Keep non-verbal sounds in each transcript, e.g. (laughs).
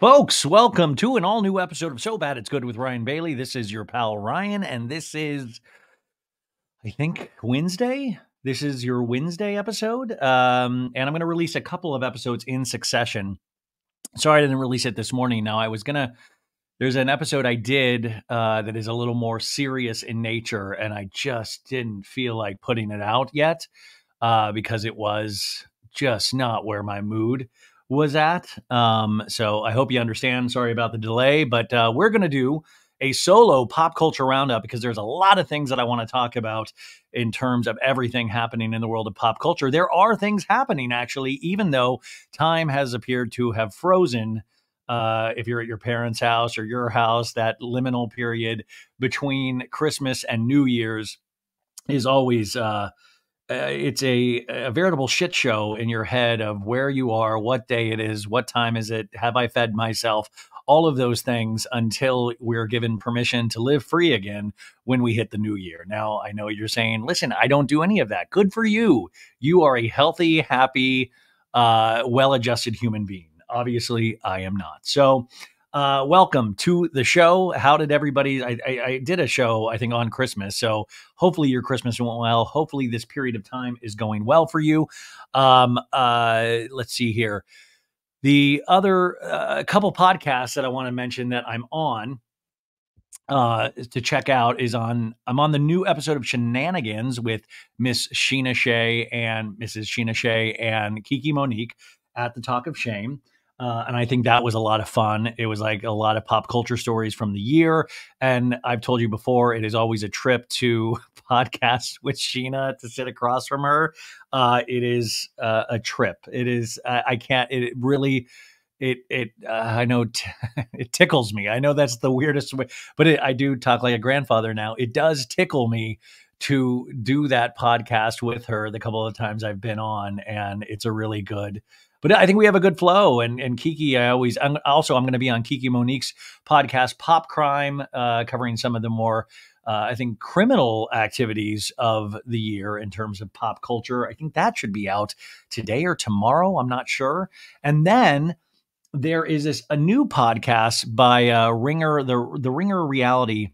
Folks, welcome to an all new episode of So Bad It's Good with Ryan Bailey. This is your pal Ryan, and this is, I think, Wednesday. This is your Wednesday episode. Um, and I'm going to release a couple of episodes in succession. Sorry I didn't release it this morning. Now, I was going to, there's an episode I did uh, that is a little more serious in nature, and I just didn't feel like putting it out yet uh, because it was just not where my mood was at. Um, so I hope you understand. Sorry about the delay, but uh, we're going to do a solo pop culture roundup because there's a lot of things that I want to talk about in terms of everything happening in the world of pop culture. There are things happening actually, even though time has appeared to have frozen. Uh, if you're at your parents' house or your house, that liminal period between Christmas and New Year's is always uh, uh, it's a, a veritable shit show in your head of where you are, what day it is, what time is it, have I fed myself, all of those things until we're given permission to live free again when we hit the new year. Now, I know you're saying, listen, I don't do any of that. Good for you. You are a healthy, happy, uh, well adjusted human being. Obviously, I am not. So, uh, welcome to the show. How did everybody? I, I, I, did a show, I think, on Christmas. So hopefully your Christmas went well. Hopefully this period of time is going well for you. Um, uh, let's see here. The other uh, couple podcasts that I want to mention that I'm on uh, to check out is on I'm on the new episode of Scheananigans with Miss Scheana Shay and Mrs. Scheana Shay and Kiki Monique at the Talk of Shame. Uh, and I think that was a lot of fun. It was like a lot of pop culture stories from the year. And I've told you before, it is always a trip to (laughs) podcast with Scheana to sit across from her. Uh, it is uh, a trip. It is, I can't, it really, it, it, uh, I know t- (laughs) it tickles me. I know that's the weirdest way, but it, I do talk like a grandfather now. It does tickle me to do that podcast with her the couple of times I've been on. And it's a really good, but I think we have a good flow. And and Kiki, I always I'm, also I'm going to be on Kiki Monique's podcast, Pop Crime, uh, covering some of the more uh, I think criminal activities of the year in terms of pop culture. I think that should be out today or tomorrow. I'm not sure. And then there is this a new podcast by uh, Ringer, the the Ringer Reality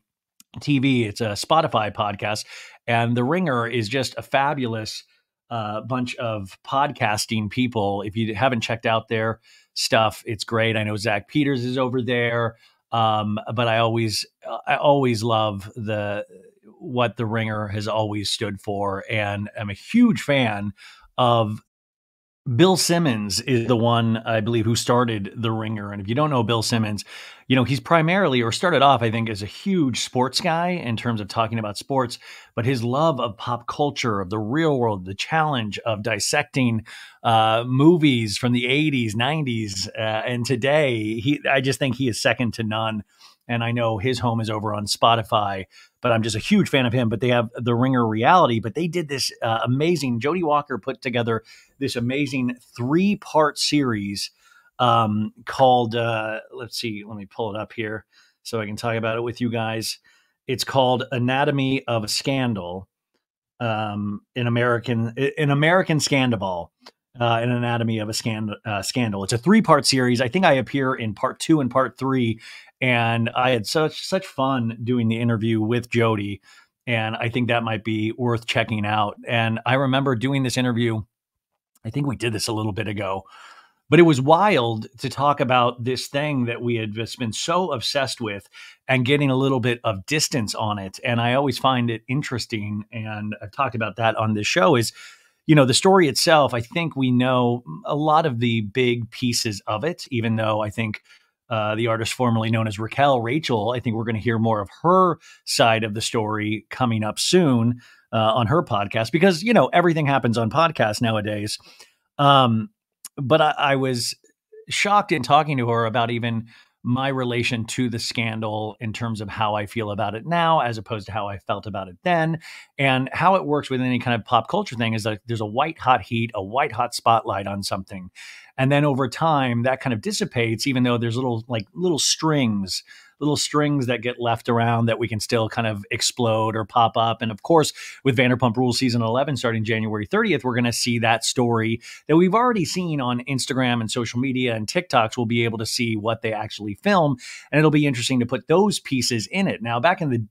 TV. It's a Spotify podcast, and the Ringer is just a fabulous a bunch of podcasting people. If you haven't checked out their stuff, it's great. I know Zach Peters is over there, um, but I always I always love the what the Ringer has always stood for, and I'm a huge fan of Bill Simmons is the one I believe who started the Ringer. And if you don't know Bill Simmons, you know, he's primarily or started off, I think, as a huge sports guy in terms of talking about sports, but his love of pop culture, of the real world, the challenge of dissecting uh, movies from the 80s, 90s, uh, and today, he I just think he is second to none and I know his home is over on Spotify, but I'm just a huge fan of him. But they have the Ringer Reality, but they did this uh, amazing. Jodi Walker put together this amazing three part series um, called. Uh, let's see, let me pull it up here so I can talk about it with you guys. It's called Anatomy of a Scandal. Um, in American, in American Scandal, uh, an anatomy of a scandal. Uh, scandal. It's a three part series. I think I appear in part two and part three, and I had such such fun doing the interview with Jodi, and I think that might be worth checking out. And I remember doing this interview. I think we did this a little bit ago, but it was wild to talk about this thing that we had just been so obsessed with and getting a little bit of distance on it. And I always find it interesting, and I've talked about that on this show. Is you know the story itself i think we know a lot of the big pieces of it even though i think uh, the artist formerly known as Raquel Rachel. I think we're going to hear more of her side of the story coming up soon uh, on her podcast because you know everything happens on podcasts nowadays. Um, but I, I was shocked in talking to her about even my relation to the scandal in terms of how I feel about it now, as opposed to how I felt about it then, and how it works with any kind of pop culture thing is that there's a white hot heat, a white hot spotlight on something. And then over time, that kind of dissipates, even though there's little like little strings, little strings that get left around that we can still kind of explode or pop up. And of course, with Vanderpump Rules season 11 starting January 30th, we're going to see that story that we've already seen on Instagram and social media and TikToks. We'll be able to see what they actually film, and it'll be interesting to put those pieces in it. Now, back in the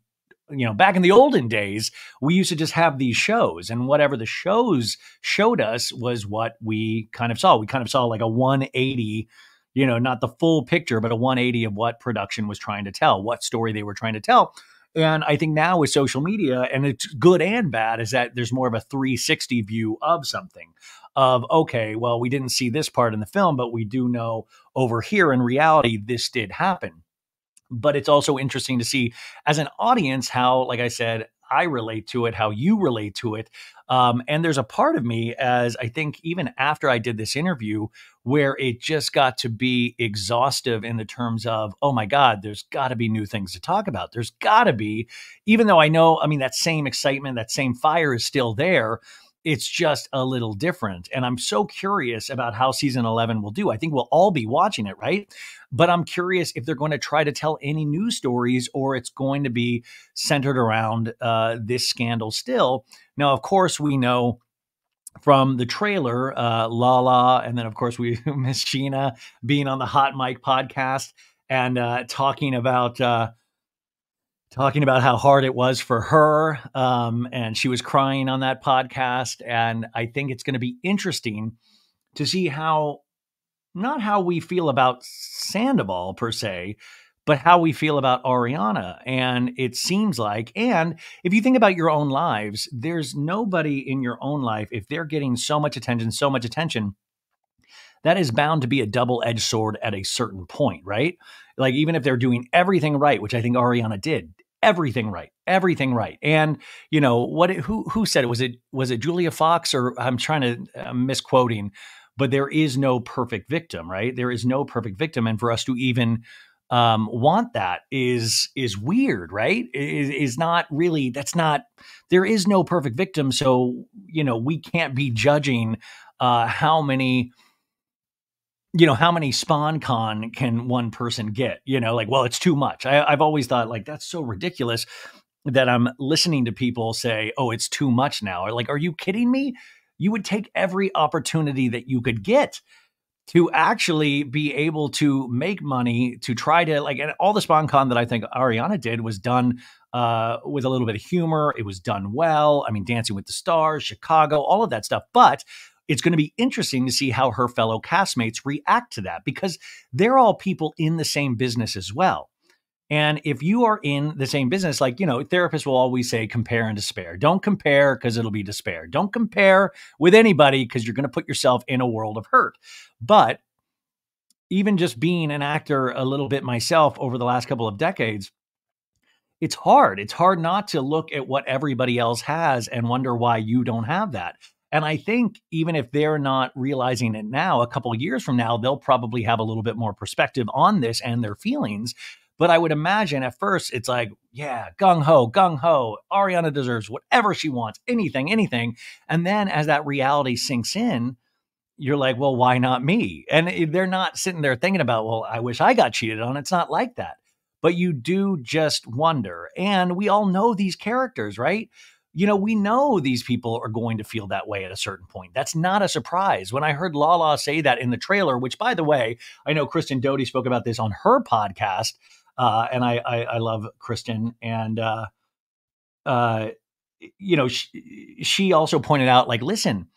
you know, back in the olden days, we used to just have these shows, and whatever the shows showed us was what we kind of saw. We kind of saw like a 180, you know, not the full picture, but a 180 of what production was trying to tell, what story they were trying to tell. And I think now with social media, and it's good and bad, is that there's more of a 360 view of something. Of, okay, well, we didn't see this part in the film, but we do know over here in reality, this did happen but it's also interesting to see as an audience how, like I said, I relate to it, how you relate to it. Um, and there's a part of me, as I think even after I did this interview, where it just got to be exhaustive in the terms of, oh my God, there's got to be new things to talk about. There's got to be, even though I know, I mean, that same excitement, that same fire is still there it's just a little different. And I'm so curious about how season 11 will do. I think we'll all be watching it, right? But I'm curious if they're going to try to tell any news stories or it's going to be centered around uh, this scandal still. Now, of course, we know from the trailer, uh, Lala, and then of course we (laughs) Miss Scheana being on the Hot Mic podcast and uh, talking about uh, talking about how hard it was for her. Um, and she was crying on that podcast. And I think it's going to be interesting to see how, not how we feel about Sandoval per se, but how we feel about Ariana. And it seems like, and if you think about your own lives, there's nobody in your own life, if they're getting so much attention, so much attention, that is bound to be a double edged sword at a certain point, right? Like, even if they're doing everything right, which I think Ariana did, everything right everything right. And you know what who who said it? Was it was it julia fox? Or i'm trying to I'm misquoting but there is no perfect victim right? There is no perfect victim. And for us to even um, want that is is weird right is, is not really that's not there is no perfect victim so you know we can't be judging uh, how many you know, how many SponCon can one person get? You know, like, well, it's too much. I, I've always thought, like, that's so ridiculous that I'm listening to people say, oh, it's too much now. Or like, are you kidding me? You would take every opportunity that you could get to actually be able to make money to try to like and all the SponCon that I think Ariana did was done uh, with a little bit of humor. It was done well. I mean, Dancing with the Stars, Chicago, all of that stuff. But it's going to be interesting to see how her fellow castmates react to that because they're all people in the same business as well. And if you are in the same business, like, you know, therapists will always say compare and despair. Don't compare because it'll be despair. Don't compare with anybody because you're going to put yourself in a world of hurt. But even just being an actor a little bit myself over the last couple of decades, it's hard. It's hard not to look at what everybody else has and wonder why you don't have that. And I think even if they're not realizing it now, a couple of years from now, they'll probably have a little bit more perspective on this and their feelings. But I would imagine at first it's like, yeah, gung ho, gung ho. Ariana deserves whatever she wants, anything, anything. And then as that reality sinks in, you're like, well, why not me? And they're not sitting there thinking about, well, I wish I got cheated on. It's not like that. But you do just wonder. And we all know these characters, right? you know, we know these people are going to feel that way at a certain point. That's not a surprise. When I heard Lala say that in the trailer, which by the way, I know Kristen Doute spoke about this on her podcast, uh, and I, I, I love Kristen, and uh, uh, you know, she, she also pointed out, like, listen,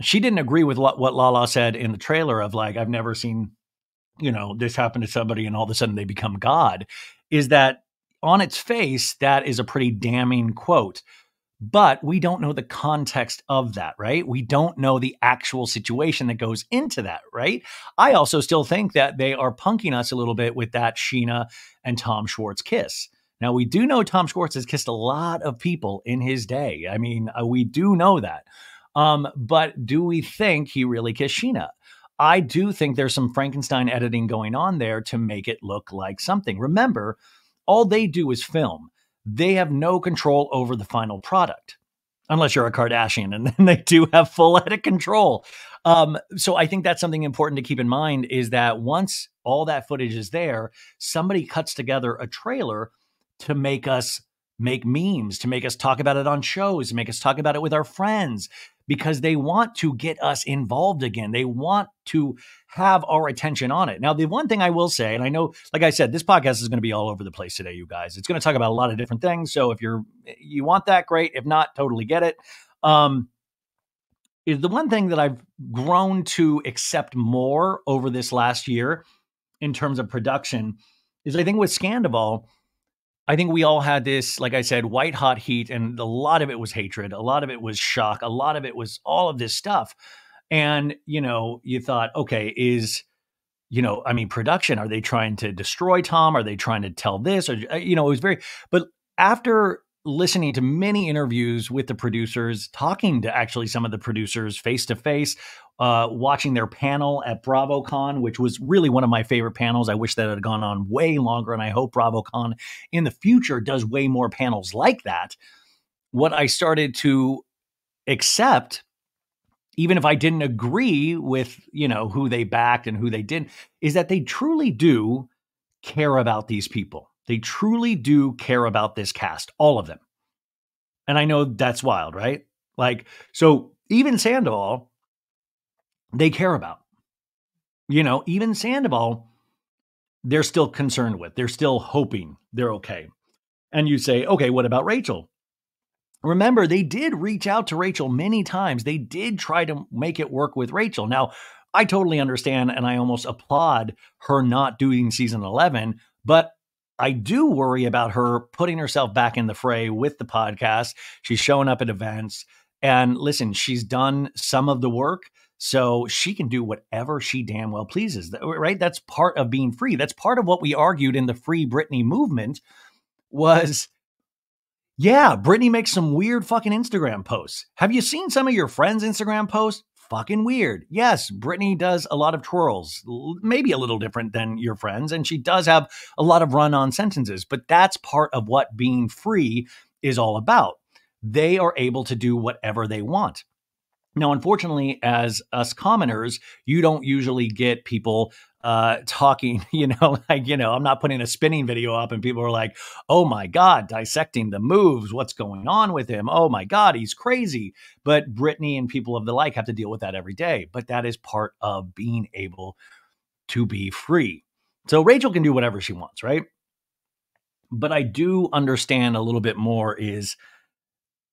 she didn't agree with what, what Lala said in the trailer of like, I've never seen, you know, this happen to somebody and all of a sudden they become God. Is that on its face, that is a pretty damning quote but we don't know the context of that, right? We don't know the actual situation that goes into that, right? I also still think that they are punking us a little bit with that Scheana and Tom Schwartz kiss. Now, we do know Tom Schwartz has kissed a lot of people in his day. I mean, uh, we do know that. Um, but do we think he really kissed Scheana? I do think there's some Frankenstein editing going on there to make it look like something. Remember, all they do is film they have no control over the final product. unless you're a Kardashian, and (laughs) then they do have full edit control. Um, so I think that's something important to keep in mind is that once all that footage is there, somebody cuts together a trailer to make us make memes, to make us talk about it on shows, make us talk about it with our friends, because they want to get us involved again. They want to have our attention on it. Now, the one thing I will say, and I know, like I said, this podcast is going to be all over the place today, you guys. It's going to talk about a lot of different things. So if you're you want that, great. If not, totally get it. Um, is the one thing that I've grown to accept more over this last year in terms of production is I think with Scandoval, I think we all had this, like I said, white hot heat, and a lot of it was hatred, a lot of it was shock, a lot of it was all of this stuff. And, you know, you thought, okay, is, you know, I mean, production, are they trying to destroy Tom? Are they trying to tell this? Or, uh, you know, it was very, but after listening to many interviews with the producers, talking to actually some of the producers face to face, watching their panel at BravoCon, which was really one of my favorite panels. I wish that had gone on way longer, and I hope BravoCon in the future does way more panels like that. What I started to accept even if I didn't agree with, you know, who they backed and who they didn't, is that they truly do care about these people. They truly do care about this cast, all of them. And I know that's wild, right? Like, so even Sandoval, they care about. You know, even Sandoval, they're still concerned with. They're still hoping they're okay. And you say, okay, what about Rachel? Remember, they did reach out to Rachel many times. They did try to make it work with Rachel. Now, I totally understand and I almost applaud her not doing season 11, but I do worry about her putting herself back in the fray with the podcast. She's showing up at events. And listen, she's done some of the work. So she can do whatever she damn well pleases, right? That's part of being free. That's part of what we argued in the Free Britney movement was yeah, Britney makes some weird fucking Instagram posts. Have you seen some of your friends' Instagram posts? Fucking weird. Yes, Britney does a lot of twirls, maybe a little different than your friends, and she does have a lot of run on sentences, but that's part of what being free is all about. They are able to do whatever they want. Now, unfortunately, as us commoners, you don't usually get people uh, talking, (laughs) you know, like, you know, I'm not putting a spinning video up and people are like, oh my God, dissecting the moves. What's going on with him? Oh my God, he's crazy. But Britney and people of the like have to deal with that every day. But that is part of being able to be free. So Rachel can do whatever she wants, right? But I do understand a little bit more is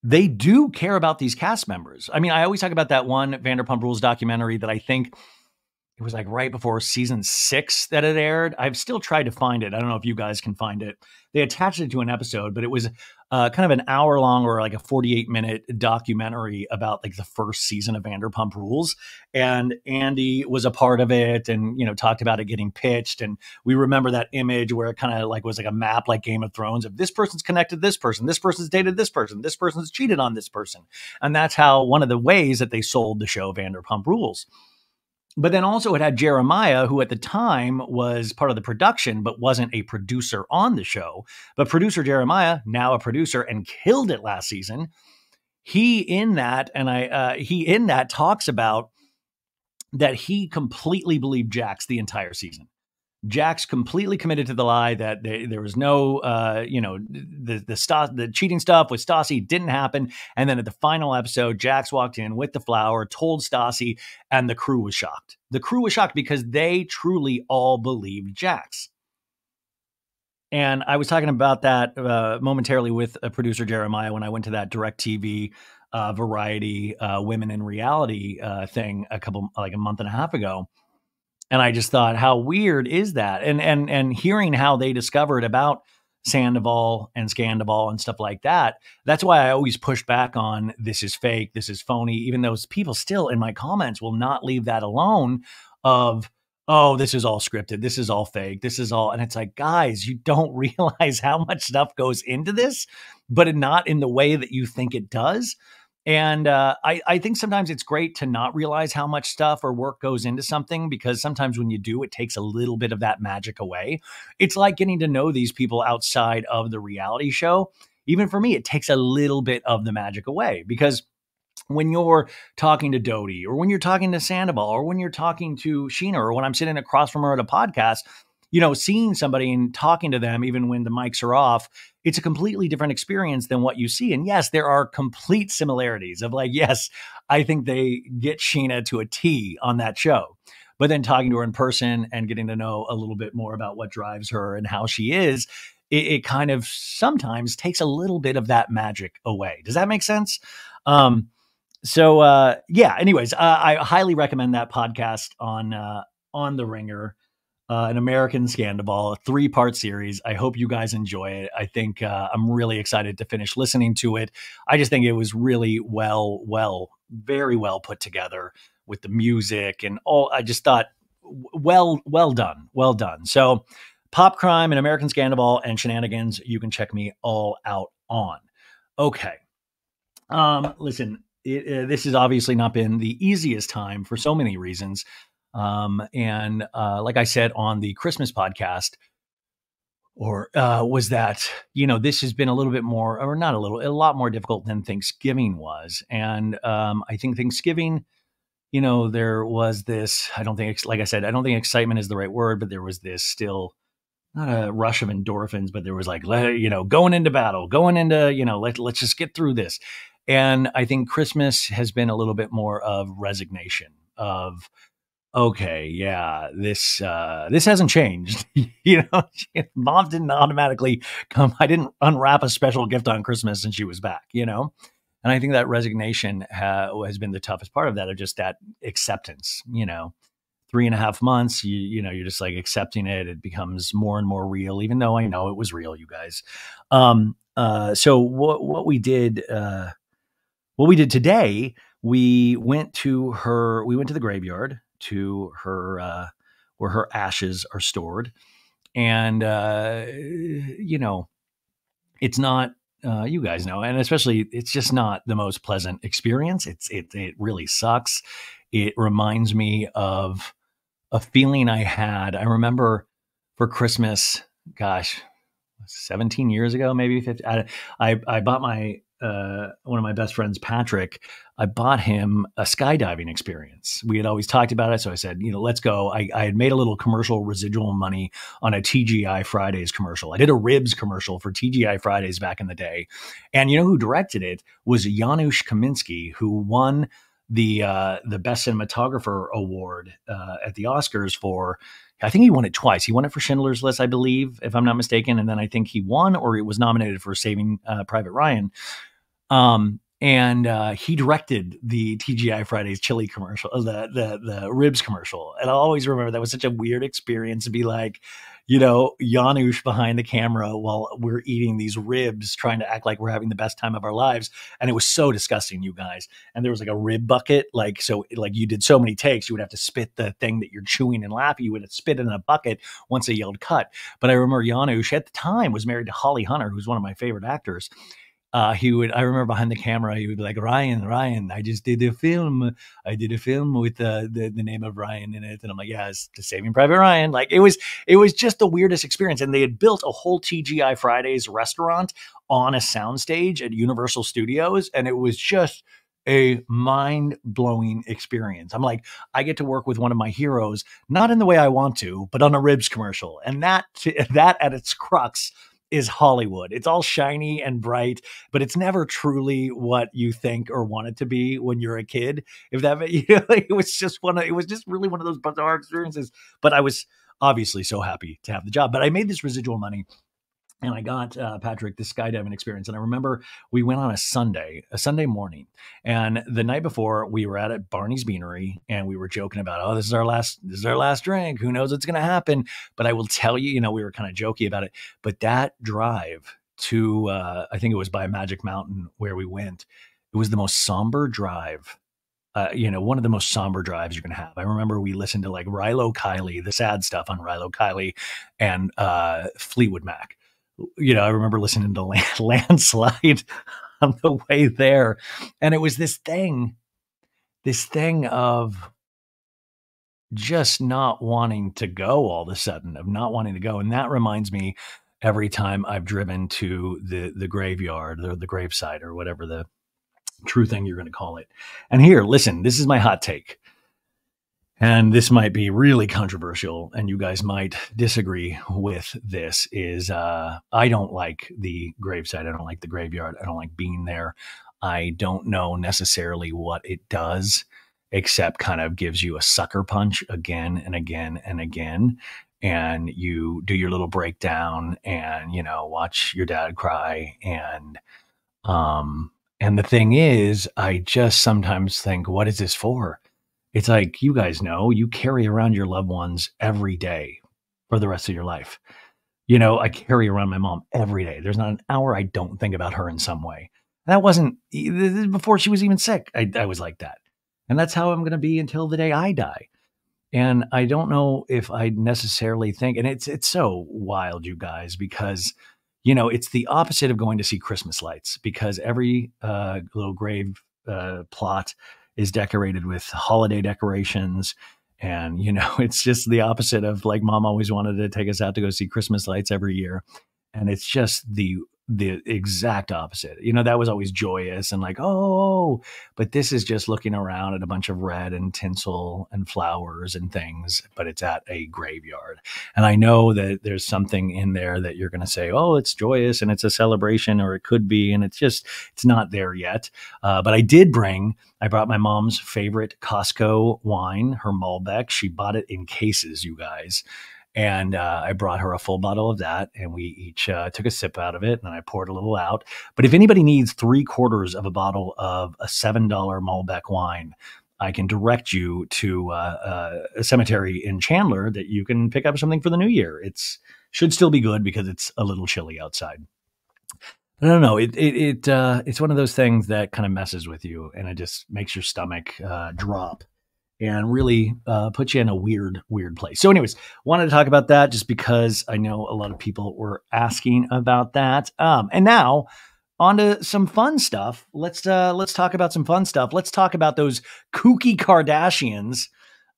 they do care about these cast members. I mean, I always talk about that one Vanderpump Rules documentary that I think it was like right before season six that it aired. I've still tried to find it. I don't know if you guys can find it. They attached it to an episode, but it was uh, kind of an hour long or like a 48 minute documentary about like the first season of Vanderpump Rules. And Andy was a part of it and, you know, talked about it getting pitched. And we remember that image where it kind of like was like a map like Game of Thrones of this person's connected this person, this person's dated this person, this person's cheated on this person. And that's how one of the ways that they sold the show Vanderpump Rules. But then also it had Jeremiah, who at the time was part of the production, but wasn't a producer on the show. But producer Jeremiah, now a producer and killed it last season. He in that, and I uh, he in that talks about that he completely believed Jax the entire season. Jax completely committed to the lie that they, there was no, uh, you know, the the Stas, the cheating stuff with Stassi didn't happen. And then at the final episode, Jax walked in with the flower, told Stassi, and the crew was shocked. The crew was shocked because they truly all believed Jax. And I was talking about that uh, momentarily with a producer Jeremiah when I went to that DirecTV uh, Variety uh, Women in Reality uh, thing a couple like a month and a half ago and I just thought, how weird is that? And and and hearing how they discovered about Sandoval and Scandoval and stuff like that. That's why I always push back on this is fake, this is phony, even though people still in my comments will not leave that alone of oh, this is all scripted, this is all fake, this is all and it's like, guys, you don't (laughs) realize how much stuff goes into this, but not in the way that you think it does. And uh, I, I think sometimes it's great to not realize how much stuff or work goes into something because sometimes when you do, it takes a little bit of that magic away. It's like getting to know these people outside of the reality show. even for me, it takes a little bit of the magic away because when you're talking to Dodie or when you're talking to Sandoval or when you're talking to Scheana or when I'm sitting across from her at a podcast, you know, seeing somebody and talking to them, even when the mics are off, it's a completely different experience than what you see. And yes, there are complete similarities of like, yes, I think they get Scheana to a T on that show. But then talking to her in person and getting to know a little bit more about what drives her and how she is, it, it kind of sometimes takes a little bit of that magic away. Does that make sense? Um, so uh, yeah. Anyways, uh, I highly recommend that podcast on uh, on the Ringer uh, an American Scandal, a three part series. I hope you guys enjoy it. I think uh, I'm really excited to finish listening to it. I just think it was really well, well, very well put together with the music and all. I just thought, well, well done, well done. So, Pop Crime and American Scandal and Shenanigans, you can check me all out on. Okay. Um, listen, it, uh, this has obviously not been the easiest time for so many reasons. Um, and uh, like I said on the Christmas podcast, or uh, was that you know this has been a little bit more, or not a little, a lot more difficult than Thanksgiving was, and um, I think Thanksgiving, you know, there was this. I don't think, like I said, I don't think excitement is the right word, but there was this still not a rush of endorphins, but there was like, you know, going into battle, going into, you know, let, let's just get through this. And I think Christmas has been a little bit more of resignation of, okay, yeah, this uh, this hasn't changed. (laughs) you know, mom didn't automatically come. I didn't unwrap a special gift on Christmas and she was back. You know, and I think that resignation ha- has been the toughest part of that, of just that acceptance. You know, three and a half months, you you know, you're just like accepting it. It becomes more and more real, even though I know it was real, you guys. Um, uh, so what what we did, uh, what we did today, we went to her. We went to the graveyard to her uh, where her ashes are stored, and uh, you know, it's not. Uh, you guys know, and especially, it's just not the most pleasant experience. It's it it really sucks. It reminds me of a feeling I had. I remember for Christmas, gosh, 17 years ago, maybe 50. I, I, I bought my uh, one of my best friends, Patrick, I bought him a skydiving experience. We had always talked about it. So I said, you know, let's go. I, I, had made a little commercial residual money on a TGI Fridays commercial. I did a ribs commercial for TGI Fridays back in the day. And you know who directed it was Janusz Kaminski, who won the uh, the best cinematographer award uh, at the Oscars for I think he won it twice. He won it for Schindler's List, I believe, if I'm not mistaken, and then I think he won or he was nominated for Saving uh, Private Ryan. Um, and uh, he directed the TGI Fridays chili commercial, the the the ribs commercial. And I always remember that was such a weird experience to be like, you know, Janusz behind the camera while we're eating these ribs, trying to act like we're having the best time of our lives. And it was so disgusting, you guys. And there was like a rib bucket, like so, like you did so many takes, you would have to spit the thing that you're chewing and laughing. You would spit in a bucket once they yelled cut. But I remember Janusz at the time was married to Holly Hunter, who's one of my favorite actors uh, he would I remember behind the camera he would be like Ryan Ryan I just did a film I did a film with uh, the the name of Ryan in it and I'm like yeah it's the Saving Private Ryan like it was it was just the weirdest experience and they had built a whole TGI Fridays restaurant on a soundstage at Universal Studios and it was just a mind blowing experience. I'm like, I get to work with one of my heroes, not in the way I want to, but on a ribs commercial. And that, (laughs) that at its crux is Hollywood. It's all shiny and bright, but it's never truly what you think or want it to be when you're a kid. If that, (laughs) you know, it was just one of, it was just really one of those bizarre experiences. But I was obviously so happy to have the job. But I made this residual money and I got uh, Patrick the skydiving experience. And I remember we went on a Sunday, a Sunday morning, and the night before we were at at Barney's Beanery, and we were joking about, oh, this is our last, this is our last drink. Who knows what's going to happen? But I will tell you, you know, we were kind of jokey about it. But that drive to, uh, I think it was by Magic Mountain where we went. It was the most somber drive uh, you know, one of the most somber drives you're going to have. I remember we listened to like Rilo Kiley, the sad stuff on Rilo Kiley and uh, Fleetwood Mac you know, I remember listening to land, (laughs) Landslide on the way there. And it was this thing, this thing of just not wanting to go all of a sudden, of not wanting to go. And that reminds me, every time I've driven to the the graveyard or the gravesite or whatever the true thing you're going to call it. And here, listen, this is my hot take. And this might be really controversial, and you guys might disagree with this. Is uh, I don't like the gravesite. I don't like the graveyard. I don't like being there. I don't know necessarily what it does, except kind of gives you a sucker punch again and again and again and you do your little breakdown and you know watch your dad cry and um and the thing is i just sometimes think what is this for it's like you guys know you carry around your loved ones every day for the rest of your life. You know i carry around my mom every day. There's not an hour i don't think about her in some way. That wasn't before she was even sick. I, I was like that. And that's how i'm going to be until the day i die. And I don't know if I necessarily think, and it's it's so wild, you guys, because you know it's the opposite of going to see Christmas lights because every uh, little grave uh, plot is decorated with holiday decorations, and you know (laughs) it's just the opposite of like mom always wanted to take us out to go see Christmas lights every year, and it's just the the exact opposite. You know, that was always joyous and like, oh, but this is just looking around at a bunch of red and tinsel and flowers and things, but it's at a graveyard. And I know that there's something in there that you're going to say, oh, it's joyous and it's a celebration, or it could be, and it's just, it's not there yet. Uh, but I did bring, I brought my mom's favorite Costco wine, her Malbec. She bought it in cases, you guys and uh, I brought her a full bottle of that, and we each uh, took a sip out of it, and I poured a little out. But if anybody needs three quarters of a bottle of a seven dollar Malbec wine, I can direct you to uh, uh, a cemetery in Chandler that you can pick up something for the new year. It's should still be good because it's a little chilly outside. I don't know. It it, it uh, it's one of those things that kind of messes with you, and it just makes your stomach uh, drop and really uh, put you in a weird, weird place. So, anyways, wanted to talk about that just because I know a lot of people were asking about that. Um, and now, on to some fun stuff. Let's uh, let's talk about some fun stuff. Let's talk about those kooky Kardashians.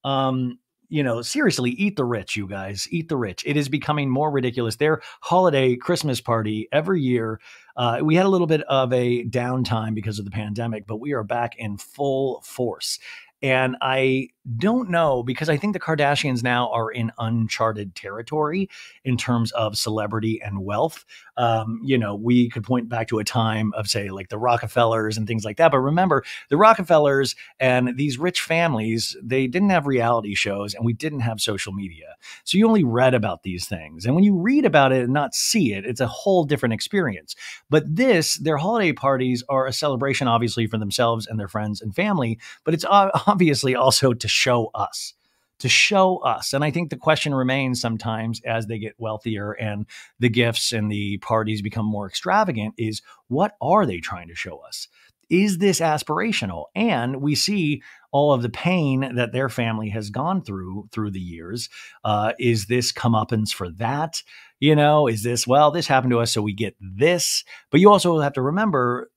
Um, you know, seriously, eat the rich, you guys. Eat the rich. It is becoming more ridiculous. Their holiday Christmas party every year. Uh, we had a little bit of a downtime because of the pandemic, but we are back in full force. And I don't know because I think the Kardashians now are in uncharted territory in terms of celebrity and wealth. Um, you know, we could point back to a time of, say, like the Rockefellers and things like that. But remember, the Rockefellers and these rich families, they didn't have reality shows and we didn't have social media. So you only read about these things. And when you read about it and not see it, it's a whole different experience. But this, their holiday parties are a celebration, obviously, for themselves and their friends and family, but it's obviously also to show us to show us. And I think the question remains sometimes as they get wealthier and the gifts and the parties become more extravagant is what are they trying to show us? Is this aspirational? And we see all of the pain that their family has gone through through the years. Uh, is this comeuppance for that? You know, is this, well, this happened to us, so we get this. But you also have to remember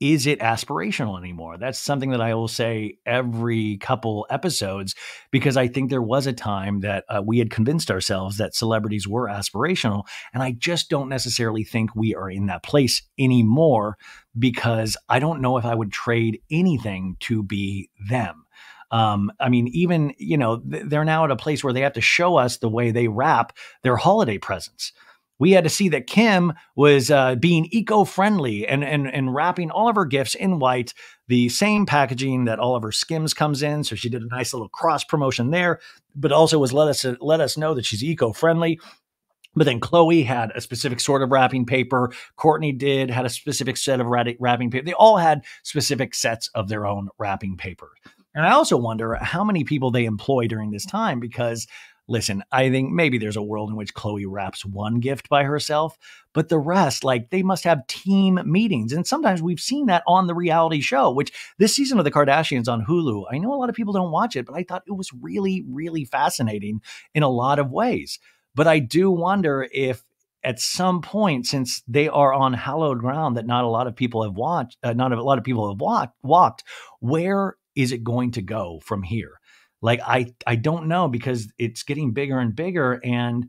is it aspirational anymore? That's something that I will say every couple episodes because I think there was a time that uh, we had convinced ourselves that celebrities were aspirational. And I just don't necessarily think we are in that place anymore because I don't know if I would trade anything to be them. Um, I mean, even, you know, they're now at a place where they have to show us the way they wrap their holiday presents we had to see that Kim was uh, being eco-friendly and, and and wrapping all of her gifts in white, the same packaging that all of her Skims comes in. So she did a nice little cross promotion there, but also was let us let us know that she's eco-friendly. But then Khloe had a specific sort of wrapping paper. Kourtney did had a specific set of wrapping paper. They all had specific sets of their own wrapping paper. And I also wonder how many people they employ during this time because listen, I think maybe there's a world in which Khloe wraps one gift by herself, but the rest, like they must have team meetings. And sometimes we've seen that on the reality show, which this season of The Kardashians on Hulu, I know a lot of people don't watch it, but I thought it was really, really fascinating in a lot of ways. But I do wonder if at some point, since they are on hallowed ground that not a lot of people have watched, uh, not a lot of people have walked, walked, where is it going to go from here? Like I I don't know because it's getting bigger and bigger and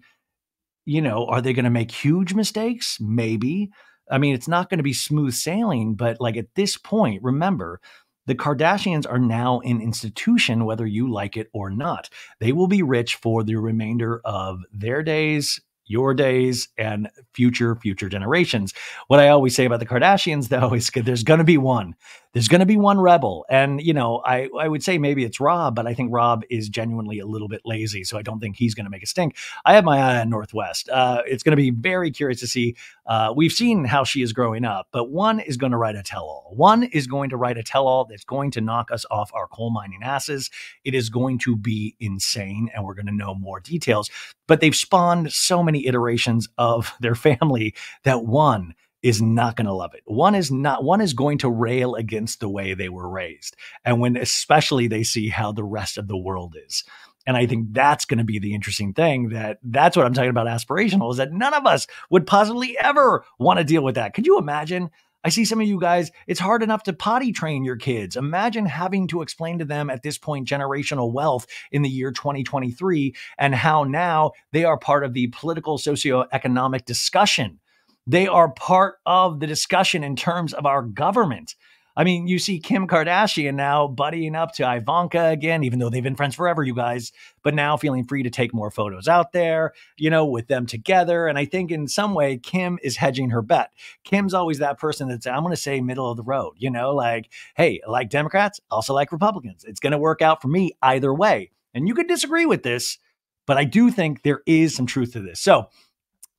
you know, are they going to make huge mistakes? Maybe. I mean, it's not going to be smooth sailing, but like at this point, remember, the Kardashians are now an institution, whether you like it or not. They will be rich for the remainder of their days, your days and future future generations. What I always say about the Kardashians (laughs) though is there's going to be one. There's going to be one rebel. And you know, I I would say maybe it's Rob, but I think Rob is genuinely a little bit lazy, so I don't think he's going to make a stink. I have my eye on North West Uh, it's going to be very curious to see. Uh, we've seen how she is growing up, but one is going to write a tell-all. One is going to write a tell-all that's going to knock us off our coal mining asses. It is going to be insane, and we're going to know more details. But they've spawned so many iterations of (laughs) their family that one is not going to love it. One is not one is going to rail against the way they were raised. And when especially they see how the rest of the world is. And I think that's going to be the interesting thing that that's what I'm talking about aspirational is that none of us would possibly ever want to deal with that. Could you imagine? I see some of you guys, it's hard enough to potty train your kids. Imagine having to explain to them at this point generational wealth in the year 2023 and how now they are part of the political socioeconomic discussion they are part of the discussion in terms of our government. I mean, you see Kim Kardashian now buddying up to Ivanka again, even though they've been friends forever, you guys, but now feeling free to take more photos out there, you know, with them together. And I think in some way, Kim is hedging her bet. Kim's always that person that's, I'm going to say, middle of the road, you know, like, hey, I like Democrats, also like Republicans. It's going to work out for me either way. And you could disagree with this, but I do think there is some truth to this. So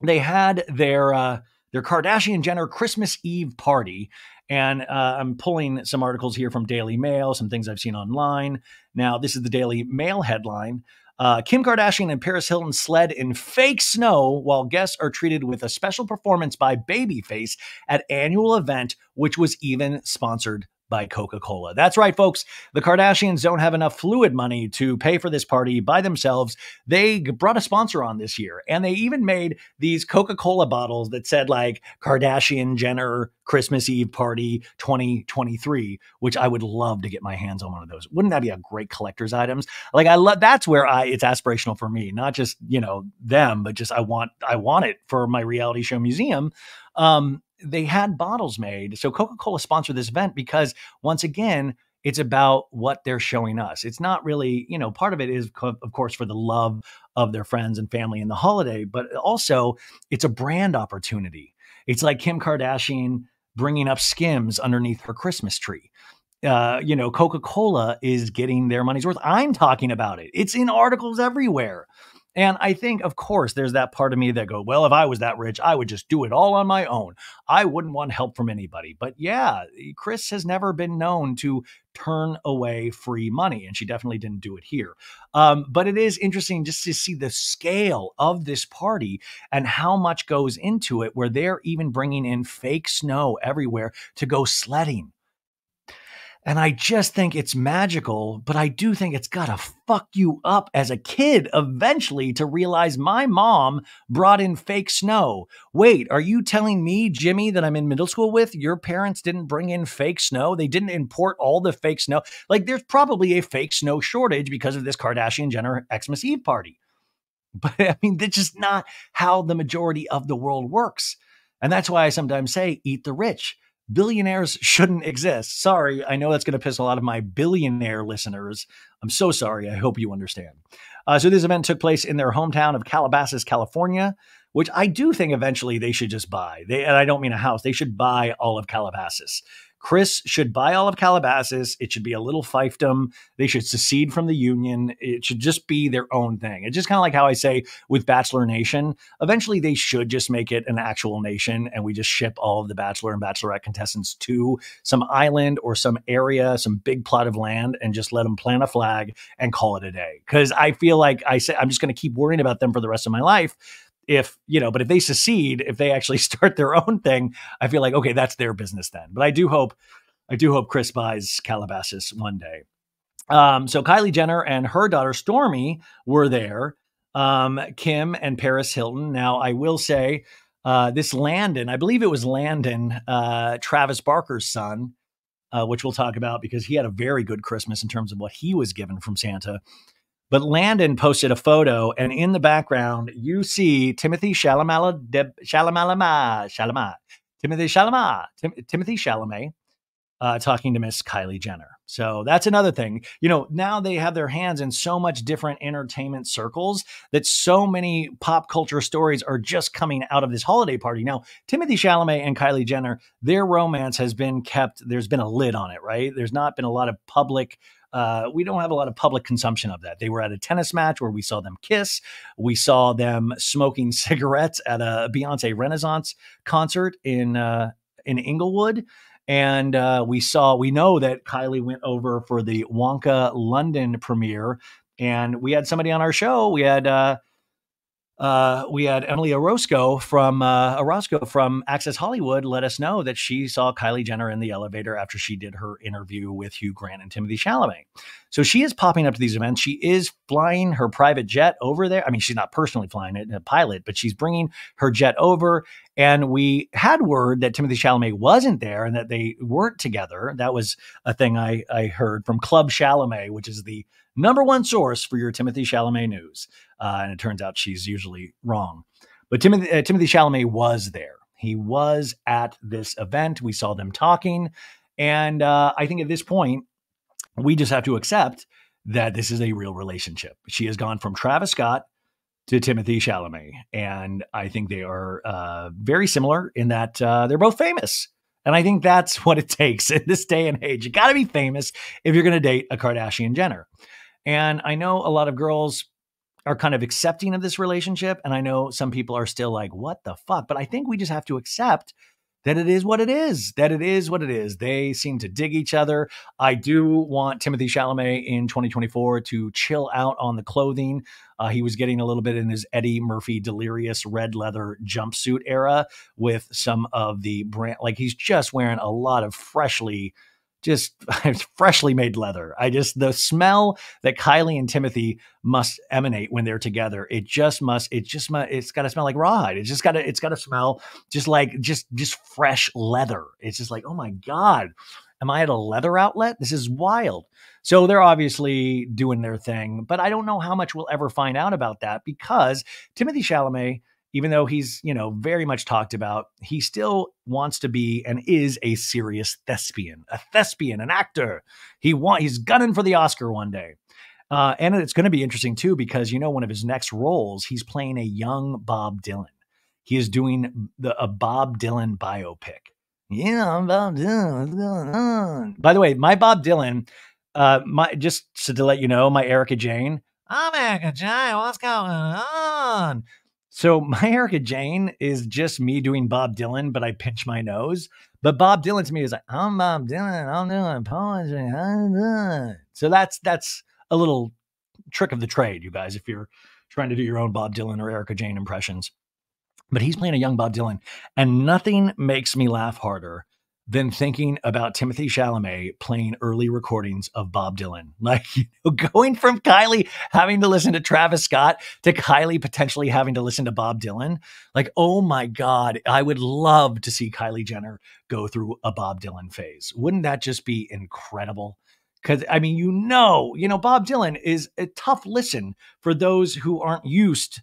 they had their, uh, their Kardashian Jenner Christmas Eve party. And uh, I'm pulling some articles here from Daily Mail, some things I've seen online. Now, this is the Daily Mail headline. Uh, Kim Kardashian and Paris Hilton sled in fake snow while guests are treated with a special performance by Babyface at annual event, which was even sponsored by Coca Cola. That's right, folks. The Kardashians don't have enough fluid money to pay for this party by themselves. They brought a sponsor on this year, and they even made these Coca Cola bottles that said, like, Kardashian Jenner Christmas Eve Party 2023, which I would love to get my hands on one of those. Wouldn't that be a great collector's items? Like, I love that's where I it's aspirational for me, not just, you know, them, but just I want I want it for my reality show museum. Um, they had bottles made. So Coca Cola sponsored this event because, once again, it's about what they're showing us. It's not really, you know, part of it is, of course, for the love of their friends and family in the holiday, but also it's a brand opportunity. It's like Kim Kardashian bringing up Skims underneath her Christmas tree. Uh, you know, Coca Cola is getting their money's worth. I'm talking about it. It's in articles everywhere. And I think, of course, there's that part of me that go, well, if I was that rich, I would just do it all on my own. I wouldn't want help from anybody. But yeah, Kris has never been known to turn away free money, and she definitely didn't do it here. Um, but it is interesting just to see the scale of this party and how much goes into it, where they're even bringing in fake snow everywhere to go sledding and I just think it's magical, but I do think it's got to fuck you up as a kid eventually to realize my mom brought in fake snow. Wait, are you telling me, Jimmy, that I'm in middle school with, your parents didn't bring in fake snow? They didn't import all the fake snow? Like, there's probably a fake snow shortage because of this Kardashian Jenner Xmas Eve party. (laughs) But I mean, that's just not how the majority of the world works. And that's why I sometimes say, eat the rich billionaires shouldn't exist. Sorry, I know that's going to piss a lot of my billionaire listeners. I'm so sorry. I hope you understand. Uh, so this event took place in their hometown of Calabasas, California, which I do think eventually they should just buy. They, and I don't mean a house. They should buy all of Calabasas. Kris should buy all of Calabasas. It should be a little fiefdom. They should secede from the union. It should just be their own thing. It's just kind of like how I say with Bachelor Nation. Eventually, they should just make it an actual nation and we just ship all of the Bachelor and Bachelorette contestants to some island or some area, some big plot of land, and just let them plant a flag and call it a day. Because I feel like I say I'm just going to keep worrying about them for the rest of my life if you know but if they secede if they actually (laughs) start their own thing i feel like okay that's their business then. But i do hope i do hope Kris buys calabasas one day. Um, so kylie jenner and her daughter stormy were there. Um, kim and paris hilton. Now i will say uh, this landon i believe it was landon uh, travis barker's son uh, which we'll talk about because he had a very good christmas in terms of what he was given from santa But Landon posted a photo, and in the background, you see Timothy Chalamet, Chalamet, Chalamet, Timothy Chalamet, Tim, Timothy Chalamet, uh, talking to Miss Kylie Jenner. So that's another thing. You know, now they have their hands in so much different entertainment circles that so many pop culture stories are just coming out of this holiday party. Now, Timothy Chalamet and Kylie Jenner, their romance has been kept, there's been a lid on it, right? There's not been a lot of public uh, we don't have a lot of public consumption of that. They were at a tennis match where we saw them kiss. We saw them smoking (laughs) cigarettes at a Beyonce Renaissance concert in uh, in Inglewood. And uh, we saw, we know that Kylie went over for the Wonka London premiere. And we had somebody on our show. We had uh, we had Emily Orozco from uh, Orozco from Access Hollywood let us know that she saw Kylie Jenner in the elevator after she did her interview with Hugh Grant and Timothée Chalamet. So she is popping up to these events. She is flying her private jet over there. I mean, she's not personally flying it, in a pilot, but she's bringing her jet over. And we had word that Timothée Chalamet wasn't there and that they weren't together. That was a thing I, I heard from Club Chalamet, which is the number one source for your Timothée Chalamet news. Uh, and it turns out she's usually wrong. But Timothée, uh, Timothée Chalamet was there. He was at this event. We saw them talking. And uh, I think at this point, we just have to accept that this is a real relationship. She has gone from Travis Scott to Timothée Chalamet. And I think they are uh, very similar in that uh, they're both famous. And I think that's (laughs) what it takes in this day and age. You got to be famous if you're going to date a Kardashian Jenner. And I know a lot of girls are kind of accepting of this relationship. And I know some people are still like, what the fuck? But I think we just have to accept that it is what it is, that it is what it is. They seem to dig each other. I do want Timothée Chalamet in 2024 to chill out on the clothing. Uh, he was getting a little bit in his Eddie Murphy delirious red leather jumpsuit era with some of the brand, like he's just wearing a lot of freshly just (laughs) freshly made leather. I just the smell that Kylie and Timothée must emanate when they're together. It just must. It just must. It's got to smell like rawhide. It's just got to. It's got to smell just like just just fresh leather. It's just like oh my god. Am I at a leather outlet? This is wild. So they're obviously doing their thing, but I don't know how much we'll ever find out about that because Timothée Chalamet even though he's, you know, very much talked about, he still wants to be and is a serious thespian, a thespian, an actor. He want he's gunning for the Oscar one day. Uh, and it's going to be interesting too because you know one of his next roles, he's playing a young Bob Dylan. He is doing the, a Bob Dylan biopic. Yeah, I'm Bob Dylan. What's going on? By the way, my Bob Dylan, uh, my just to let you know, my Erika Jayne. I'm Erika Jayne. What's going on? So (laughs) my Erika Jayne is just me doing Bob Dylan, but I pinch my nose. But Bob Dylan to me is like, I'm Bob Dylan, I'm doing poetry. So that's that's a little trick of the trade, you guys, if you're trying to do your own Bob Dylan or Erika Jayne impressions. But he's playing a young Bob Dylan, and nothing makes me laugh harder than thinking about Timothée Chalamet playing early recordings of Bob Dylan. (laughs) Like, you know, going from Kylie having to listen to Travis Scott to Kylie potentially having to listen to Bob Dylan. Like, oh my God, I would love to see Kylie Jenner go through a Bob Dylan phase. Wouldn't that just be incredible? Because, I mean, you know, you know, Bob Dylan is a tough listen for those who aren't used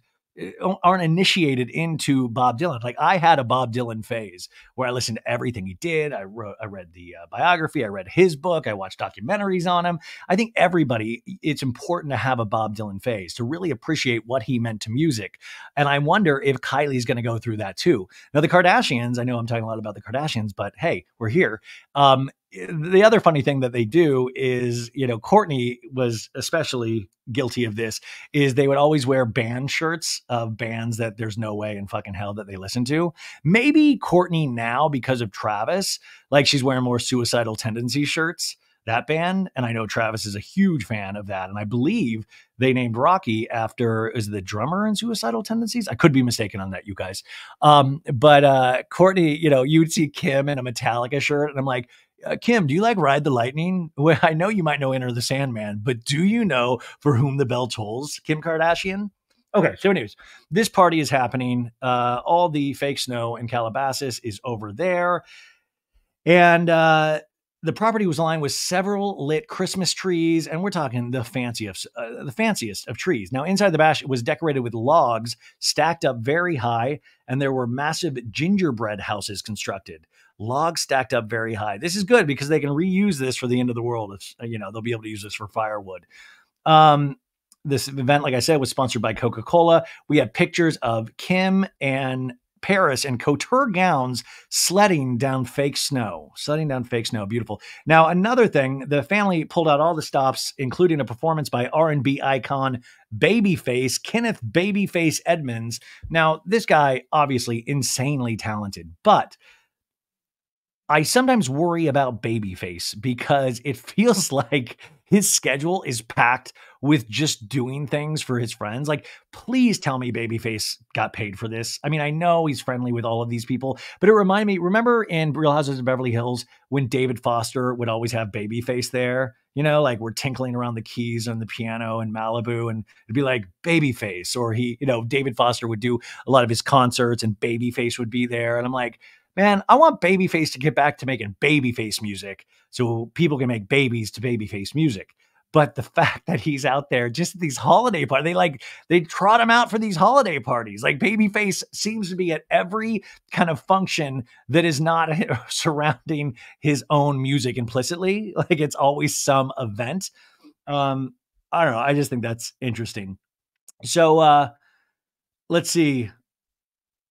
aren't initiated into Bob Dylan. Like I had a Bob Dylan phase where I listened to everything he did. I wrote, I read the uh, biography, I read his book, I watched documentaries on him. I think everybody, it's important to have a Bob Dylan phase to really appreciate what he meant to music. And I wonder if Kylie's going to go through that too. Now the Kardashians, I know I'm talking a lot about the Kardashians, but hey, we're here. Um, the other funny thing that they do is, you know, Kourtney was especially guilty of this, is they would always wear band shirts of bands that there's no way in fucking hell that they listen to. Maybe Kourtney now, because of Travis, like she's wearing more suicidal tendency shirts, that band. And I know Travis is a huge fan of that. And I believe they named Rocky after is the drummer in Suicidal Tendencies. I could be mistaken on that, you guys. Um, but uh Kourtney, you know, you'd see Kim in a Metallica shirt, and I'm like, uh, Kim, do you like Ride the Lightning? (laughs) Well, I know you might know Enter the Sandman, but do you know For Whom the Bell Tolls, Kim Kardashian? Okay, so anyways, This party is happening. Uh, all the fake snow in Calabasas is over there. And uh, the property was lined with several lit Christmas trees, and we're talking the fanciest, uh, the fanciest of trees. Now, inside the bash it was decorated with logs stacked up very high, and there were massive gingerbread houses constructed. Logs stacked up very high. This is good because they can reuse this for the end of the world. You know, they'll be able to use this for firewood. Um, this event, like I said, was sponsored by Coca Cola. We had pictures of Kim and Paris in couture gowns sledding down fake snow. Sledding down fake snow. Beautiful. Now, another thing, the family pulled out all the stops, including a performance by R&B icon Babyface, Kenneth Babyface Edmonds. Now, this guy, obviously insanely talented, but I sometimes worry about Babyface because it feels (laughs) like his schedule is packed with just doing things for his friends. Like, please tell me Babyface got paid for this. I mean, I know he's friendly with all of these people, but it reminded me, remember in Real Houses of Beverly Hills when David Foster would always have Babyface there? You know, like we're tinkling around the keys on the piano in Malibu, and it'd be like Babyface, or he, you know, David Foster would do a lot of his concerts, and Babyface would be there. And I'm like, man, I want Babyface to get back to making Babyface music so people can make babies to Babyface music. But the (laughs) fact that he's out there just at these holiday parties, they like they trot him out for these holiday parties. Like Babyface seems to be at every kind of function that is not (laughs) surrounding his own music implicitly. (laughs) Like it's always some event. Um, I don't know. I just think that's interesting. So uh let's see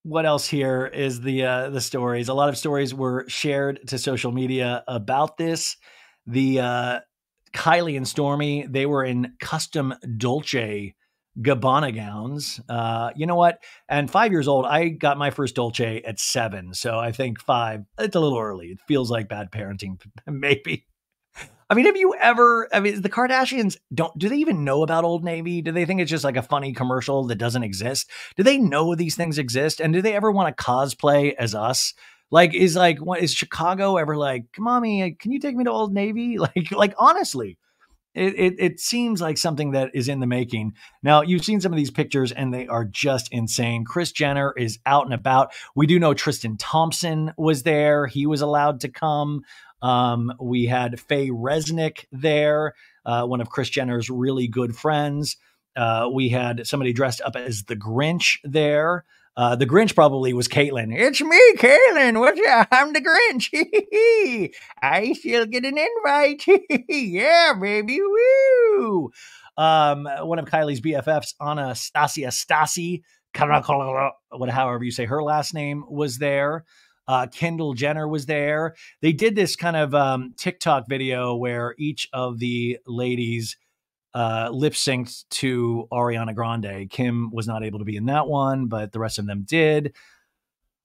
what else here is the uh, the stories. A lot of stories were shared to social media about this. The uh, Kylie and Stormi they were in custom Dolce Gabbana gowns. Uh, you know what? And five years old, I got my first Dolce at seven, so I think five. It's a little early. It feels like bad parenting, (laughs) maybe. I mean, have you ever? I mean, the Kardashians don't. Do they even know about Old Navy? Do they think it's just like a funny commercial that doesn't exist? Do they know these things exist? And do they ever want to cosplay as us? Like, is like, what is Chicago ever like? Mommy, uh, can you take me to Old Navy? (laughs) Like, like honestly, it, it, it seems like something that is in the making. Now, you've seen some of these pictures and they are just insane. Kris Jenner is out and about. We do know Tristan Thompson was there. He was allowed to come. Um, we had Faye Resnick there, uh, one of Kris Jenner's really good friends. Uh, we had somebody dressed up as the Grinch there. Uh, the Grinch probably was Caitlyn. It's me, Caitlyn. What's up? I'm the Grinch. (laughs) I still get an invite. (laughs) yeah, baby. Woo. Um, one of Kylie's BFFs, Anastasia Stassie, what however you say her last name, was there. Uh, Kendall Jenner was there. They did this kind of um, TikTok video where each of the ladies uh, lip synced to Ariana Grande. Kim was not able to be in that one, but the rest of them did.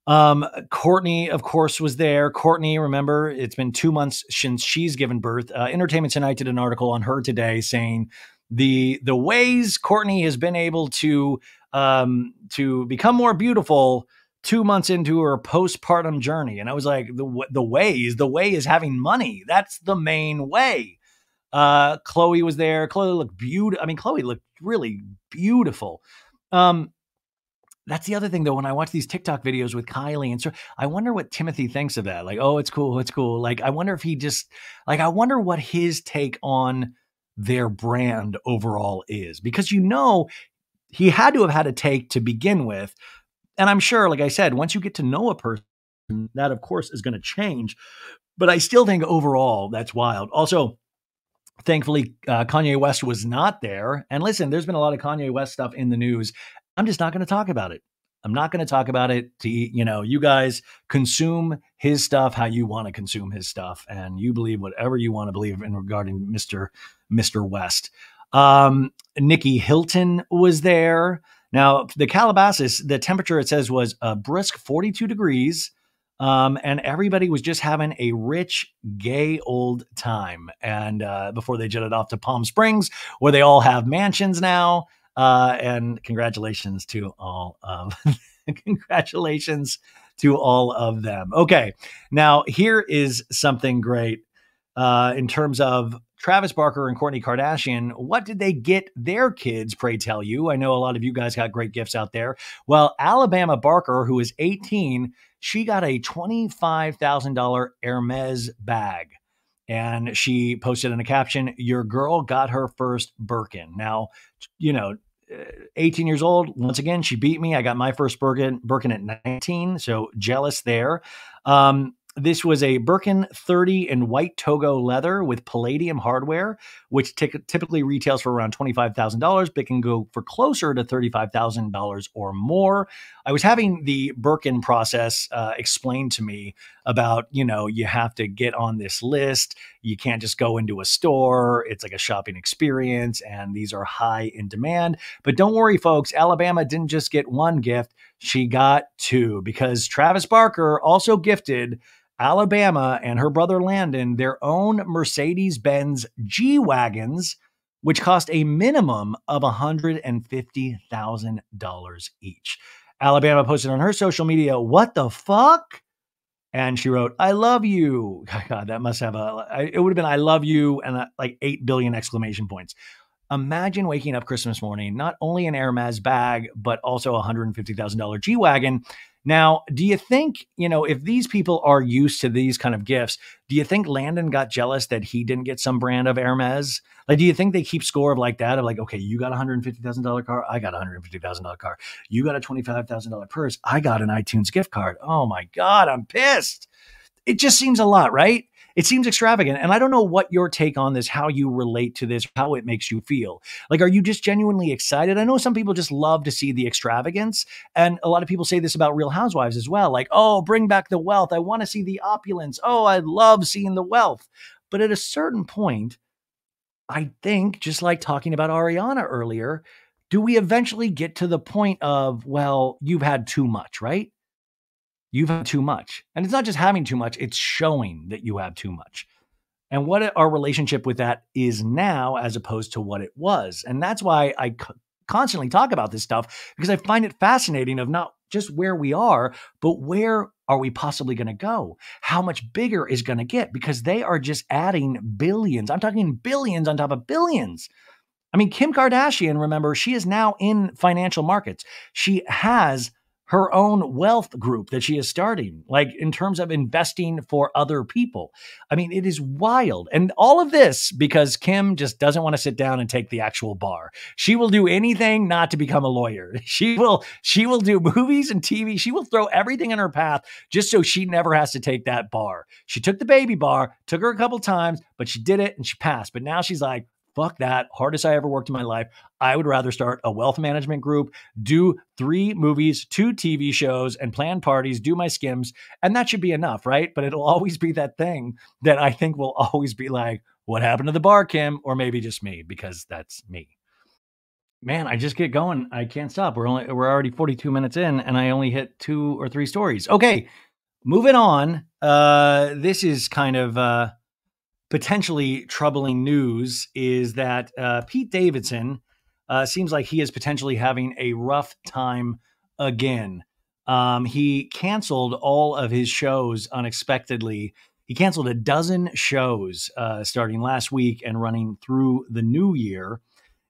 Um, Kourtney, of course, was there. Kourtney, remember, it's been two months since she's given birth. Uh, Entertainment Tonight did an article on her today saying the the ways Kourtney has been able to um, to become more beautiful two months into her postpartum journey. And I was like, the, the way is the way is having money. That's the main way. Uh, Khloé was there. Khloé looked beautiful. I mean, Khloé looked really beautiful. Um, that's the other thing though. When I watch these TikTok videos with Kylie and so, I wonder what Timothée thinks of that. Like, oh, it's cool, it's cool. Like, I wonder if he just like, I wonder what his take on their brand overall is because you know he had to have had a take to begin with and I'm sure, like I said, once you get to know a person, that of course is going to change. But I still think overall that's wild. Also, thankfully, uh, Kanye West was not there. And listen, there's been a lot of Kanye West stuff in the news. I'm just not going to talk about it. I'm not going to talk about it to you know, you guys consume his stuff how you want to consume his stuff and you believe whatever you want to believe in regarding Mr. Mr. West. Um, Nicky Hilton was there. Now, the Calabasas, the temperature it says was a brisk 42 degrees. Um, and everybody was just having a rich, gay old time. And uh, before they jetted off to Palm Springs, where they all have mansions now. Uh, and congratulations to all of (laughs) congratulations to all of them. Okay, now here is something great uh, in terms of Travis Barker and Kourtney Kardashian, what did they get their kids, pray tell you? I know a lot of you guys got great gifts out there. Well, Alabama Barker, who is 18, she got a $25,000 Hermes bag. and she posted in a caption, Your girl got her first Birkin. Now, you know, uh, 18 years old. Once again, she beat me. I got my first Birkin, Birkin at 19. So jealous there. Um, this was a Birkin 30 in white Togo leather with palladium hardware, which typically retails for around $25,000, but can go for closer to $35,000 or more. I was having the Birkin process uh, explained to me about, you know, you have to get on this list. You can't just go into a store. It's like a shopping experience, and these are high in demand. But don't worry, folks, Alabama didn't just get one gift, she got two because Travis Barker also gifted Alabama and her brother Landon their own Mercedes Benz G Wagons, which cost a minimum of $150,000 each. Alabama posted on her social media, What the fuck? And she wrote, I love you. (laughs) God, that must have a, it would have been, I love you, and a, like 8 billion exclamation points. Imagine waking up Christmas morning, not only an Hermes bag, but also a $150,000 G Wagon now, do you think, you know, if these people are used to these kind of gifts, do you think Landon got jealous that he didn't get some brand of Hermes? Like, do you think they keep score of like that? Of like, okay, you got a $150,000 car. I got a $150,000 car. You got a $25,000 purse. I got an iTunes gift card. Oh my God, I'm pissed. It just seems a lot, right? It seems extravagant. And I don't know what your take on this, how you relate to this, how it makes you feel. Like, are you just genuinely excited? I know some people just love to see the extravagance. And a lot of people say this about Real Housewives as well. Like, oh, bring back the wealth. I want to see the opulence. Oh, I love seeing the wealth. But at a certain point, I think, just like talking about Ariana earlier, do we eventually get to the point of, well, you've had too much, right? You've had too much. And it's not just having too much, it's showing that you have too much. And what our relationship with that is now as opposed to what it was. And that's why I constantly talk about this stuff because I find it fascinating of not just where we are, but where are we possibly going to go? How much bigger is going to get? Because they are just adding billions. I'm talking billions on top of billions. I mean, Kim Kardashian, remember, she is now in financial markets. She has her own wealth group that she is starting, like in terms of investing for other people. I mean, it is wild. And all of this because Kim just doesn't want to sit down and take the actual bar. She will do anything not to become a lawyer. (laughs) She will she will do movies and TV. She will throw everything in her path just so she never has to take that bar. She took the baby bar, took her a couple times, but she did it and she passed. But now she's like, fuck that. Hardest I ever worked in my life. I would rather start a wealth management group, do three movies, two TV shows, and plan parties, do my skims. And that should be enough, right? But it'll (laughs) always be that thing that I think will (laughs) always be like, what happened to the bar, Kim? Or maybe just me, because that's me. Man, I just get going. I can't stop. We're only we're already 42 minutes in, and I only hit two or three stories. Okay, moving on. Uh, this is kind of uh potentially troubling news is that uh, Pete Davidson uh, seems like he is potentially having a rough time again. Um, he canceled all of his shows unexpectedly. He canceled a dozen shows uh, starting last week and running through the new year.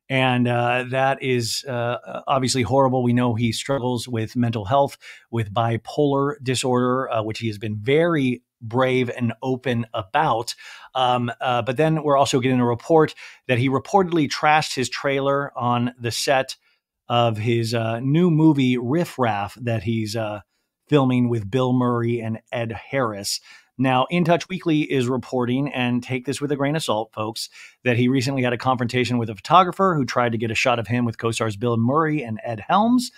And uh, that is uh, obviously horrible. We know he struggles with mental health, with bipolar disorder, uh, which he has been very brave and open about. Um, uh, but then we're also getting a report that he reportedly trashed his trailer on the set of his uh, new movie Riff Raff that he's uh, filming with Bill Murray and Ed Harris. Now, In Touch Weekly is reporting, and take this with a grain of salt, folks, that he recently had a confrontation with a photographer who tried to get a shot of him with co stars Bill Murray and Ed Helms.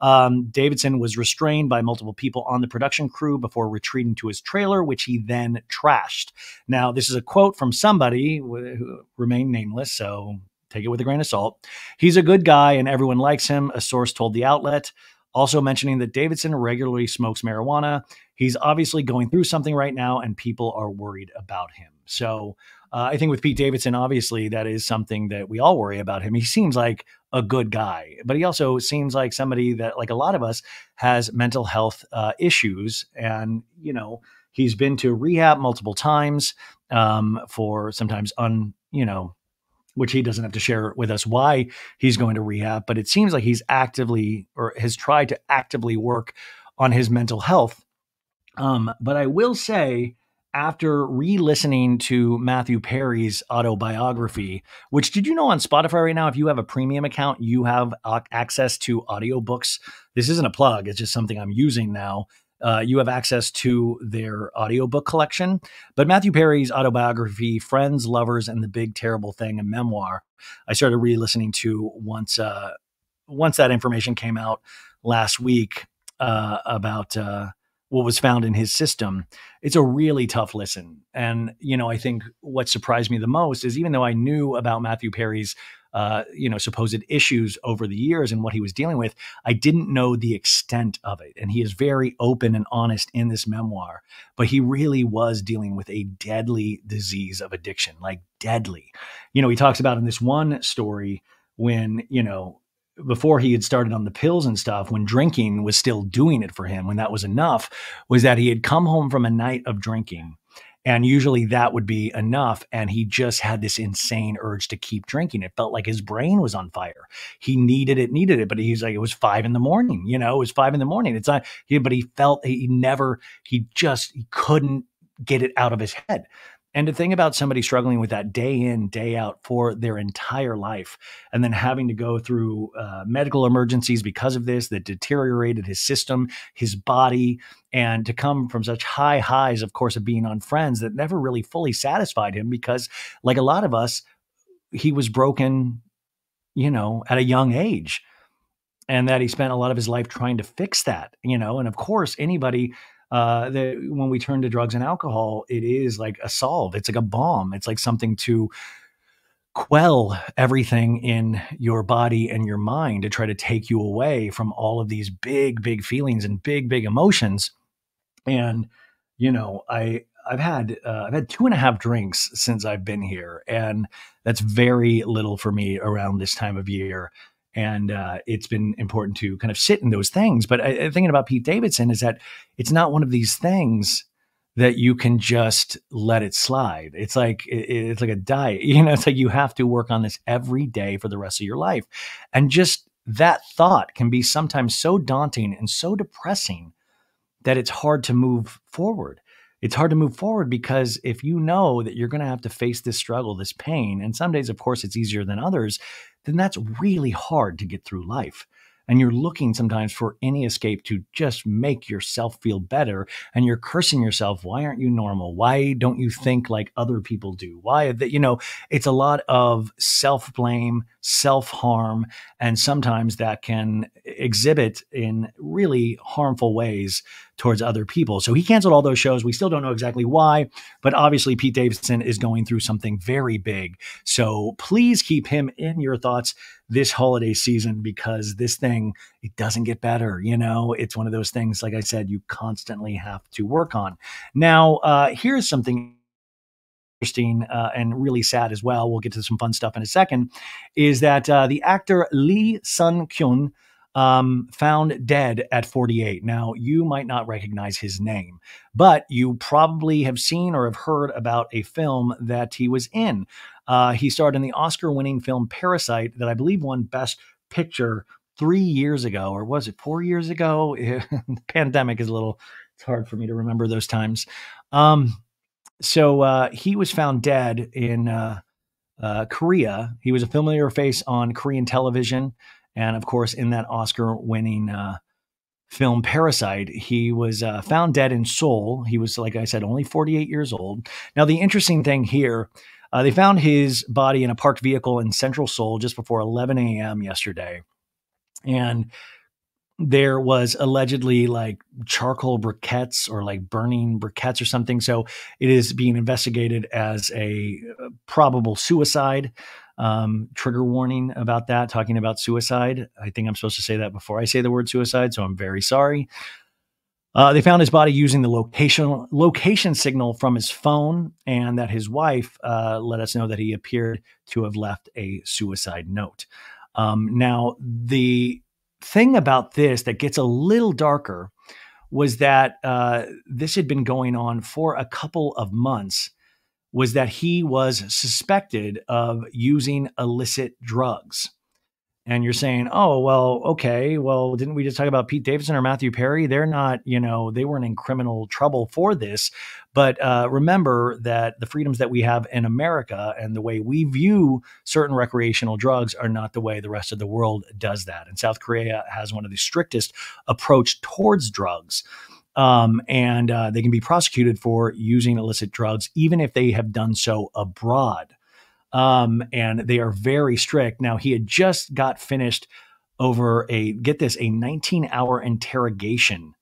Um, Davidson was restrained by multiple people on the production crew before retreating to his trailer, which he then trashed. Now, this is a quote from somebody who remained nameless, so take it with a grain of salt. He's a good guy and everyone likes him, a source told the outlet. Also mentioning that Davidson regularly smokes marijuana. He's obviously going through something right now, and people are worried about him. So, uh, I think with Pete Davidson, obviously, that is something that we all worry about him. He seems like a good guy, but he also seems like somebody that, like a lot of us, has mental health uh, issues. And, you know, he's been to rehab multiple times um, for sometimes un, you know, which he doesn't have to share with us why he's going to rehab, but it seems like he's actively or has tried to actively work on his mental health. Um, but I will say after re-listening to Matthew Perry's autobiography, which did you know on Spotify right now, if you have a premium account, you have access to audiobooks. This isn't a plug; it's just something I'm using now. Uh, you have access to their audiobook collection. But Matthew Perry's autobiography, Friends, Lovers, and the Big Terrible Thing, a memoir, I started re-listening to once uh, once that information came out last week uh, about uh, what was found in his system, it's a really tough listen. And, you know, I think what surprised me the most is even though I knew about Matthew Perry's, uh, you know, supposed issues over the years and what he was dealing with, I didn't know the extent of it. And he is very open and honest in this memoir, but he really was dealing with a deadly disease of addiction, like deadly. You know, he talks about in this one story when, you know, before he had started on the pills and stuff, when drinking was still doing it for him, when that was enough, was that he had come home from a night of drinking. And usually that would be enough. And he just had this insane urge to keep drinking. It felt like his brain was on fire. He needed it, needed it. But he's like, it was five in the morning, you know, it was five in the morning. It's not, he, but he felt he never, he just, he couldn't get it out of his head. And to think about somebody struggling with that day in, day out for their entire life, and then having to go through uh, medical emergencies because of this that deteriorated his system, his body, and to come from such high highs, of course, of being on friends that never really fully satisfied him because, like a lot of us, he was broken, you know, at a young age. And that he spent a lot of his life trying to fix that, you know. And of course, anybody uh, that when we turn to drugs and alcohol, it is like a solve. It's like a bomb. It's like something to quell everything in your body and your mind to try to take you away from all of these big, big feelings and big, big emotions. And you know, I I've had uh, I've had two and a half drinks since I've been here, and that's very little for me around this time of year and uh, it's been important to kind of sit in those things. But I, thinking about Pete Davidson is that it's not one of these things that you can just let it slide. It's like it, it's like a diet. (laughs) You know, it's like you have to work on this every day for the rest of your life, and just that thought can be sometimes so daunting and so depressing that it's hard to move forward. It's hard to move forward because if you know that you're going to have to face this struggle, this pain, and some days, of course, it's easier than others, then that's really hard to get through life. And you're looking sometimes for any escape to just make yourself feel better and you're cursing yourself why aren't you normal? Why don't you think like other people do? Why that you know it's a lot of self blame self harm and sometimes that can exhibit in really harmful ways towards other people. So he canceled all those shows. We still don't know exactly why, but obviously Pete Davidson is going through something very big. So please keep him in your thoughts this holiday season because this thing it doesn't get better you know it's one of those things like i said you constantly have to work on now uh, here's something interesting uh, and really sad as well we'll get to some fun stuff in a second is that uh, the actor Lee Sun-kyun um, found dead at 48. Now, you might not recognize his name, but you probably have seen or have heard about a film that he was in. Uh, he starred in the Oscar winning film Parasite, that I believe won Best Picture three years ago, or was it four years ago? (laughs) the pandemic is a little, it's hard for me to remember those times. Um, so uh, he was found dead in uh, uh Korea. He was a familiar face on Korean television. And of course, in that Oscar winning uh, film Parasite, he was uh, found dead in Seoul. He was, like I said, only 48 years old. Now, the interesting thing here, uh, they found his body in a parked vehicle in central Seoul just before 11 a.m. yesterday. And there was allegedly like charcoal briquettes or like burning briquettes or something. So it is being investigated as a uh, probable suicide. Um, trigger warning about that, talking about suicide. I think I'm supposed to say that before I say the word suicide, so I'm very sorry. Uh, they found his body using the location location signal from his phone, and that his wife uh, let us know that he appeared to have left a suicide note. Um, now, the thing about this that gets a little darker was that uh, this had been going on for a couple of months was that he was suspected of using illicit drugs. and you're saying, oh, well, okay, well, didn't we just talk about Pete Davidson or Matthew Perry? They're not, you know, they weren't in criminal trouble for this. But uh, remember that the freedoms that we have in America and the way we view certain recreational drugs are not the way the rest of the world does that. And South Korea has one of the strictest approach towards drugs. Um, and uh, they can be prosecuted for using illicit drugs, even if they have done so abroad um, and they are very strict. Now he had just got finished over a get this a 19 hour interrogation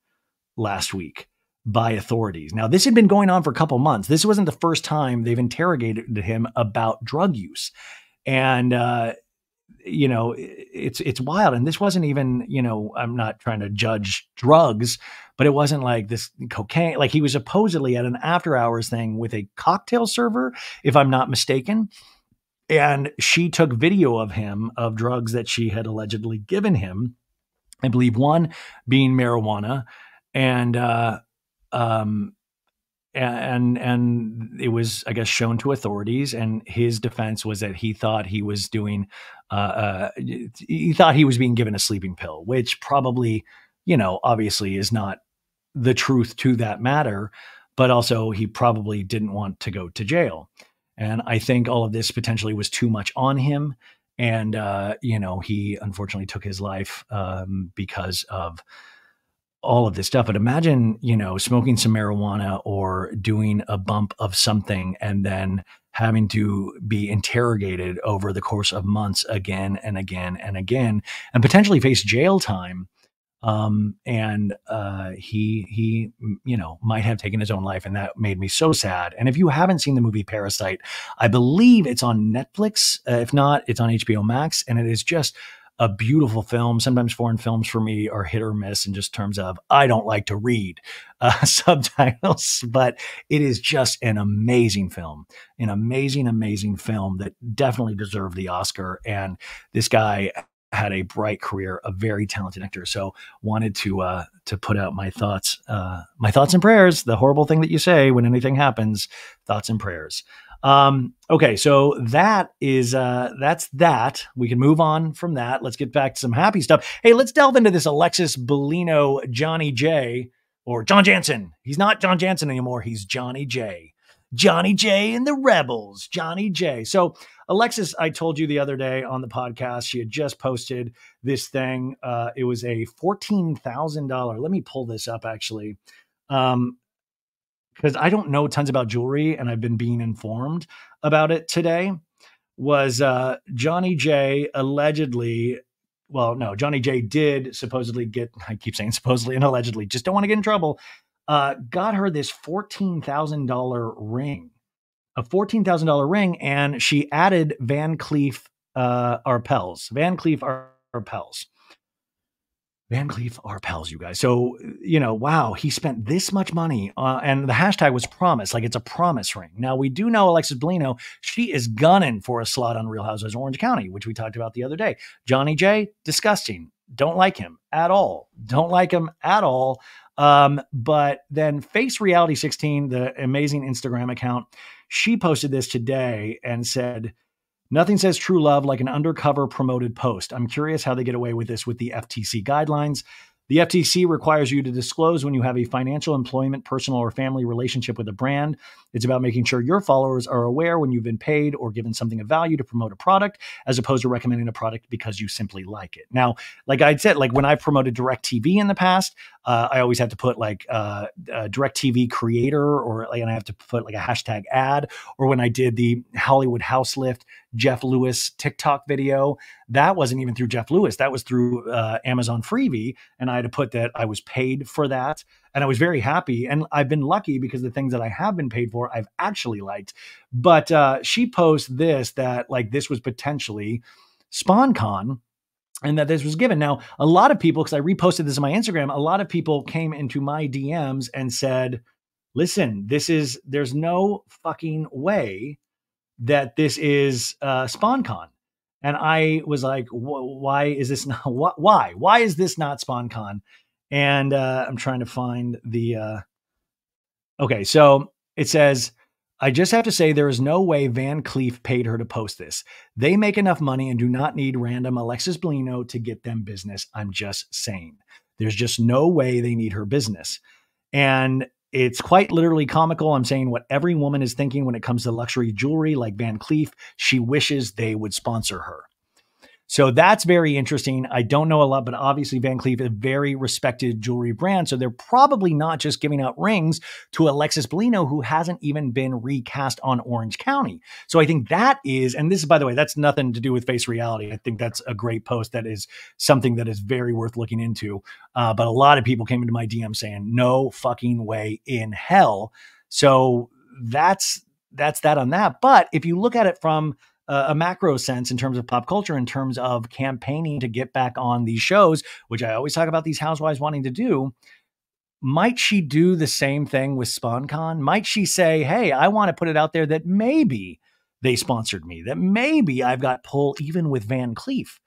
last week by authorities. Now this had been going on for a couple months. This wasn't the first time they've interrogated him about drug use, and uh, you know it's it's wild. And this wasn't even you know I'm not trying to judge drugs. But it wasn't like this cocaine. Like he was supposedly at an after hours thing with a cocktail server, if I'm not mistaken and she took video of him of drugs that she had allegedly given him. I believe one being marijuana, and uh, um, and and it was I guess shown to authorities. And his defense was that he thought he was doing, uh, uh, he thought he was being given a sleeping pill, which probably, you know, obviously is not the truth to that matter. But also, he probably didn't want to go to jail. And I think all of this potentially was too much on him. And, uh, you know, he unfortunately took his life um, because of all of this stuff. But imagine, you know, smoking some marijuana or doing a bump of something and then having to be interrogated over the course of months again and again and again and potentially face jail time um, and uh, he he you know might have taken his own life, and that made me so sad. And if you haven't seen the movie Parasite, I believe it's on Netflix. Uh, if not, it's on HBO Max, and it is just a beautiful film. Sometimes foreign films for me are hit or miss in just terms of I don't like to read (laughs) uh, subtitles, (laughs) but it is just an amazing film, an amazing, amazing film that definitely deserved the Oscar. And this guy had a bright career, a very talented actor. So wanted to uh, to put out my thoughts, uh, my thoughts and prayers. The horrible thing that you say when anything happens, thoughts and prayers. Um, okay, so that is uh, that's that. We can move on from that. Let's get back to some happy stuff. Hey, let's delve into this Alexis Bellino, Johnny J, or John Jansen. He's not John Jansen anymore. He's Johnny J. Johnny J and the Rebels. Johnny J. So Alexis, I told you the other day on the podcast, she had just posted this thing. Uh, it was a $14,000. Let me pull this up actually. Um, because I don't know tons about jewelry and I've been being informed about it today. Was uh, Johnny J allegedly well, no, Johnny J did supposedly get, I keep saying supposedly and allegedly, just don't want to get in trouble, uh, got her this $14,000 ring a $14,000 ring and she added Van Cleef uh, Arpels. Van Cleef Arpels. Van Cleef Arpels, you guys. So, you know, wow, he spent this much money. Uh, and the hashtag was promise, like it's a promise ring. Now, we do know Alexis Bellino, she is gunning for a slot on Real Housewives Orange County, which we talked about the other day. Johnny J, disgusting. Don't like him at all. Don't like him at all. Um, but then Face Reality 16, the amazing Instagram account, she posted this today and said, Nothing says true love like an undercover promoted post. I'm curious how they get away with this with the FTC guidelines. The FTC requires you to disclose when you have a financial, employment, personal, or family relationship with a brand. It's about making sure your followers are aware when you've been paid or given something of value to promote a product, as opposed to recommending a product because you simply like it. Now, like I said, like when I've promoted DirecTV in the past, uh, I always had to put like uh, uh, DirecTV creator or and I have to put like a hashtag ad. Or when I did the Hollywood House Lift Jeff Lewis TikTok video, that wasn't even through Jeff Lewis. That was through uh, Amazon Freevee, and I had to put that I was paid for that, and I was very happy. And I've been lucky because the things that I have been paid for, I've actually liked. But uh, she posts this that like this was potentially SponCon and that this was given. Now, a lot of people, because I reposted this on my Instagram, a lot of people came into my DMs and said, listen, this is, there's no fucking way that this is uh, SponCon. And I was like, why is this not, (laughs) why? Why is this not SponCon? And uh, I'm trying to find the, uh, okay, so it says, I just have to say there is no way Van Cleef paid her to post this. They make enough money and do not need random Alexis Bellino to get them business. I'm just saying. There's just no way they need her business. And it's quite literally comical. I'm saying what every woman is thinking when it comes to luxury jewelry like Van Cleef. She wishes they would sponsor her. So that's very interesting. I don't know a lot, but obviously Van Cleef is a very respected jewelry brand. So they're probably not just giving out rings to Alexis Bellino, who hasn't even been recast on Orange County. So I think that is, and this is, by the way, that's nothing to do with face reality. I think that's a great post. That is something that is very worth looking into. Uh, but a lot of people came into my DM saying, no fucking way in hell. So that's that's that on that. But if you look at it from a macro sense in terms of pop culture, in terms of campaigning to get back on these shows, which I always talk about these housewives wanting to do. Might she do the same thing with SponCon? Might she say, hey, I want to put it out there that maybe they sponsored me, that maybe I've got pull even with Van Cleef?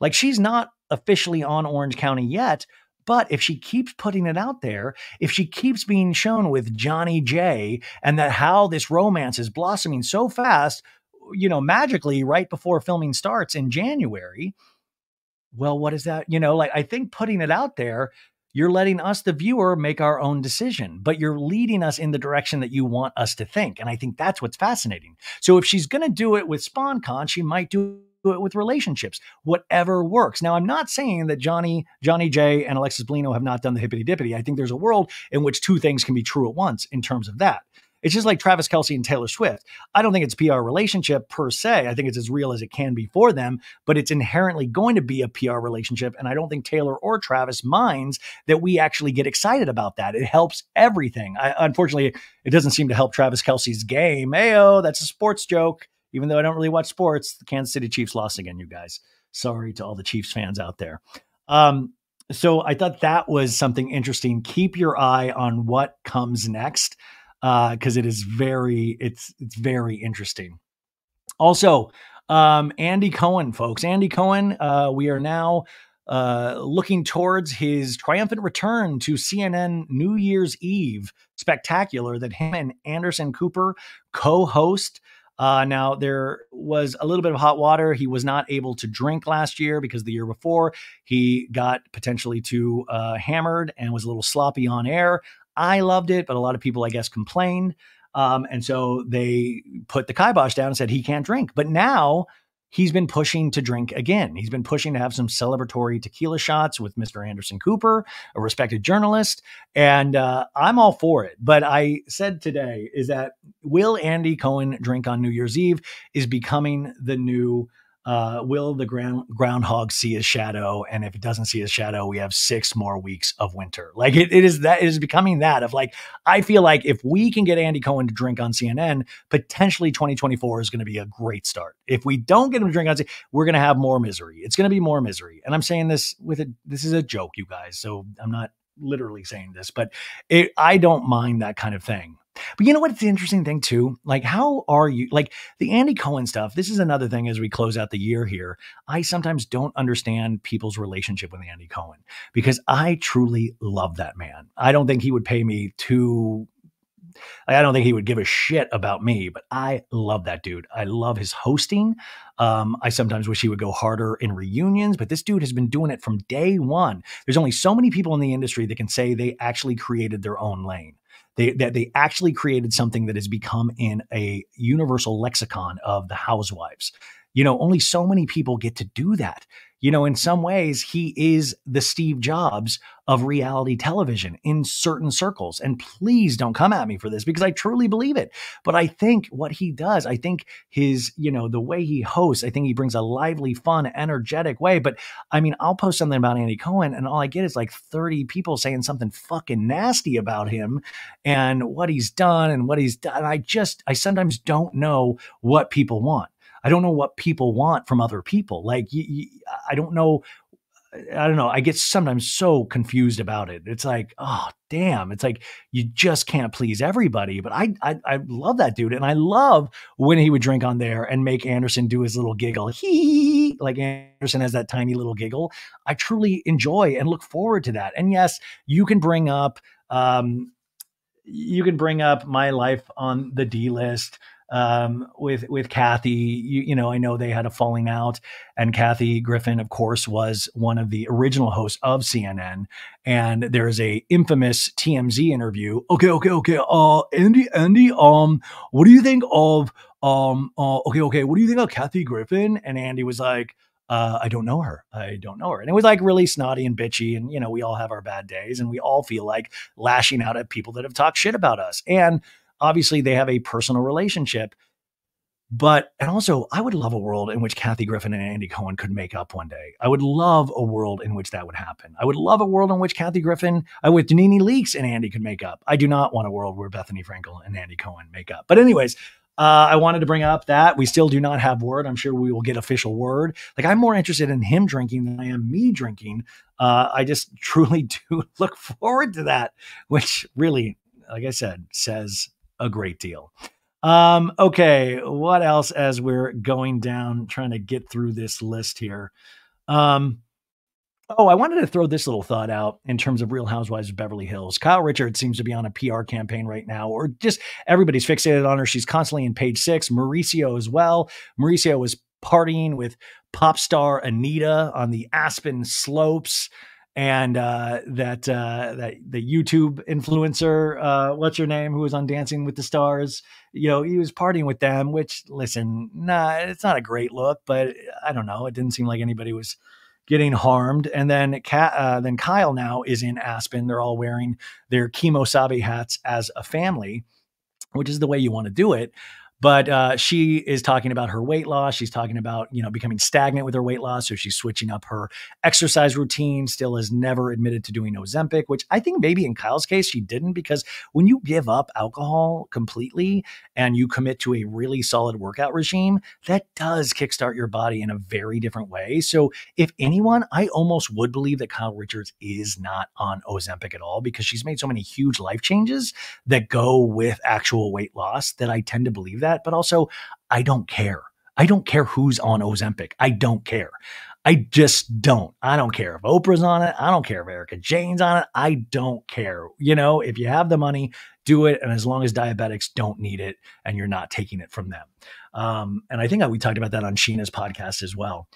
Like she's not officially on Orange County yet, but if she keeps putting it out there, if she keeps being shown with Johnny J and that how this romance is blossoming so fast, you know, magically right before filming starts in January. Well, what is that? You know, like I think putting it out there, you're letting us, the viewer, make our own decision, but you're leading us in the direction that you want us to think. And I think that's what's fascinating. So if she's going to do it with SponCon, she might do it with relationships, whatever works. Now, I'm not saying that Johnny, Johnny J and Alexis Bellino have not done the hippity dippity. I think there's a world in which two things can be true at once in terms of that. It's just like Travis Kelce and Taylor Swift. I don't think it's PR relationship per se. I think it's as real as it can be for them, but it's inherently going to be a PR relationship. And I don't think Taylor or Travis minds that we actually get excited about that. It helps everything. I, unfortunately, it doesn't seem to help Travis Kelce's game. Ayo, that's a sports joke. Even though I don't really watch sports, the Kansas City Chiefs lost again, you guys. Sorry to all the Chiefs fans out there. Um, so I thought that was something interesting. Keep your eye on what comes next because uh, it is very it's it's very interesting. Also, um, Andy Cohen, folks, Andy Cohen. Uh, we are now uh, looking towards his triumphant return to CNN New Year's Eve spectacular that him and Anderson Cooper co-host. Uh, now, there was a little bit of hot water. He was not able to drink last year because the year before he got potentially too uh, hammered and was a little sloppy on air. I loved it, but a lot of people, I guess, complained. Um, and so they put the kibosh down and said he can't drink. But now he's been pushing to drink again. He's been pushing to have some celebratory tequila shots with Mr. Anderson Cooper, a respected journalist. And uh, I'm all for it. But I said today is that will Andy Cohen drink on New Year's Eve is becoming the new uh, will the ground groundhog see his shadow? And if it doesn't see his shadow, we have six more weeks of winter. Like it, it is that it is becoming that of like, I feel like if we can get Andy Cohen to drink on CNN, potentially 2024 is going to be a great start. If we don't get him to drink on CNN, we're going to have more misery. It's going to be more misery. And I'm saying this with a, this is a joke, you guys. So I'm not literally saying this, but it, I don't mind that kind of thing. But you know what? It's the interesting thing too. Like, how are you? Like the Andy Cohen stuff. This is another thing as we close out the year here. I sometimes don't understand people's relationship with Andy Cohen because I truly love that man. I don't think he would pay me to. I don't think he would give a shit about me, but I love that dude. I love his hosting. Um, I sometimes wish he would go harder in reunions, but this dude has been doing it from day one. There's only so many people in the industry that can say they actually created their own lane. They, that they actually created something that has become in a universal lexicon of the housewives. You know, only so many people get to do that you know, in some ways, he is the Steve Jobs of reality television in certain circles. And please don't come at me for this because I truly believe it. But I think what he does, I think his, you know, the way he hosts, I think he brings a lively, fun, energetic way. But I mean, I'll post something about Andy Cohen and all I get is like 30 people saying something fucking nasty about him and what he's done and what he's done. I just, I sometimes don't know what people want. I don't know what people want from other people. Like, I don't know. I don't know. I get sometimes so confused about it. It's like, oh damn! It's like you just can't please everybody. But I, I, I love that dude, and I love when he would drink on there and make Anderson do his little giggle. He like Anderson has that tiny little giggle. I truly enjoy and look forward to that. And yes, you can bring up um, you can bring up my life on the D list um, with with Kathy. You, you, know, I know they had a falling out, and Kathy Griffin, of course, was one of the original hosts of CNN. And there is a infamous TMZ interview. Okay, okay, okay. Uh, Andy, Andy, um, what do you think of um, uh, okay, okay, what do you think of Kathy Griffin? And Andy was like. Uh, I don't know her. I don't know her. And it was like really snotty and bitchy. And, you know, we all have our bad days and we all feel like lashing out at people that have talked shit about us. And obviously they have a personal relationship. But, and also, I would love a world in which Kathy Griffin and Andy Cohen could make up one day. I would love a world in which that would happen. I would love a world in which Kathy Griffin uh, with Danini Leaks and Andy could make up. I do not want a world where Bethenny Frankel and Andy Cohen make up. But, anyways, uh, I wanted to bring up that we still do not have word. I'm sure we will get official word. Like I'm more interested in him drinking than I am me drinking. Uh, I just (laughs) truly do look forward to that, which really, like I said, says a great deal. Um, okay, what else as we're going down, trying to get through this list here? Um, oh, I wanted to throw this little thought out in terms of Real Housewives of Beverly Hills. Kyle Richards seems to be on a PR campaign right now, or just everybody's fixated on her. She's constantly in page six. Mauricio as well. Mauricio was partying with pop star Anitta on the Aspen slopes and uh, that uh, that the YouTube influencer, uh, what's your name, who was on Dancing with the Stars, you know, he was partying with them. Which, listen, nah, it's not a great look, but I don't know. It didn't seem like anybody was getting harmed. And then uh, then Kyle now is in Aspen. They're all wearing their Kemo Sabe hats as a family, which is the way you want to do it. But uh, she is talking about her weight loss. She's talking about you know becoming stagnant with her weight loss, so she's switching up her exercise routine. Still has never admitted to doing Ozempic, which I think maybe in Kyle's case she didn't because when you give up alcohol completely and you commit to a really solid workout regime, that does kickstart your body in a very different way. So if anyone, I almost would believe that Kyle Richards is not on Ozempic at all because she's made so many huge life changes that go with actual weight loss that I tend to believe that that, but also I don't care. I don't care who's on Ozempic. I don't care. I just don't. I don't care if Oprah's on it. I don't care if Erika Jayne's on it. I don't care. You know, if you have the money, do it. And as long as diabetics don't need it and you're not taking it from them. Um, and I think we talked about that on Scheana's podcast as well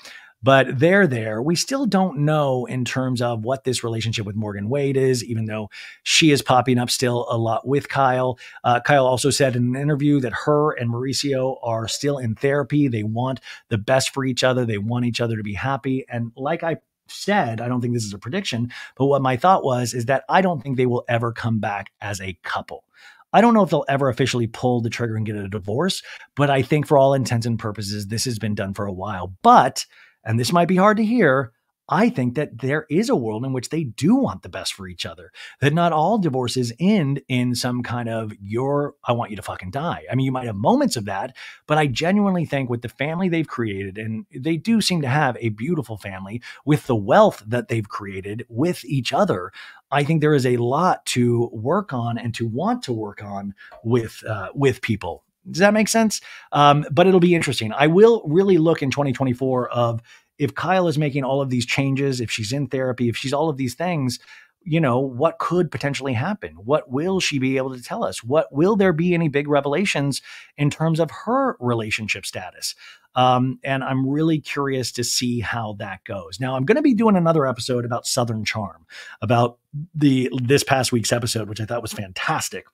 but they're there. We still don't know in terms of what this relationship with Morgan Wade is, even though she is popping up still a lot with Kyle. Uh, Kyle also said in an interview that her and Mauricio are still in therapy. They want the best for each other, they want each other to be happy. And like I said, I don't think this is a prediction, but what my thought was is that I don't think they will ever come back as a couple. I don't know if they'll ever officially pull the trigger and get a divorce, but I think for all intents and purposes, this has been done for a while. But and this might be hard to hear, I think that there is a world in which they do want the best for each other. That not all divorces end in some kind of you're I want you to fucking die. I mean, you might have moments of that, but I genuinely think with the family they've created and they do seem to have a beautiful family with the wealth that they've created with each other. I think there is a lot to work on and to want to work on with uh, with people does that make sense? Um, but it'll be interesting. I will really look in 2024 of if Kyle is making all of these changes, if she's in therapy, if she's all of these things, you know, what could potentially happen? What will she be able to tell us? What will there be any big revelations in terms of her relationship status? Um, and I'm really curious to see how that goes. Now, I'm going to be doing another episode about Southern Charm, about the this past week's episode, which I thought was fantastic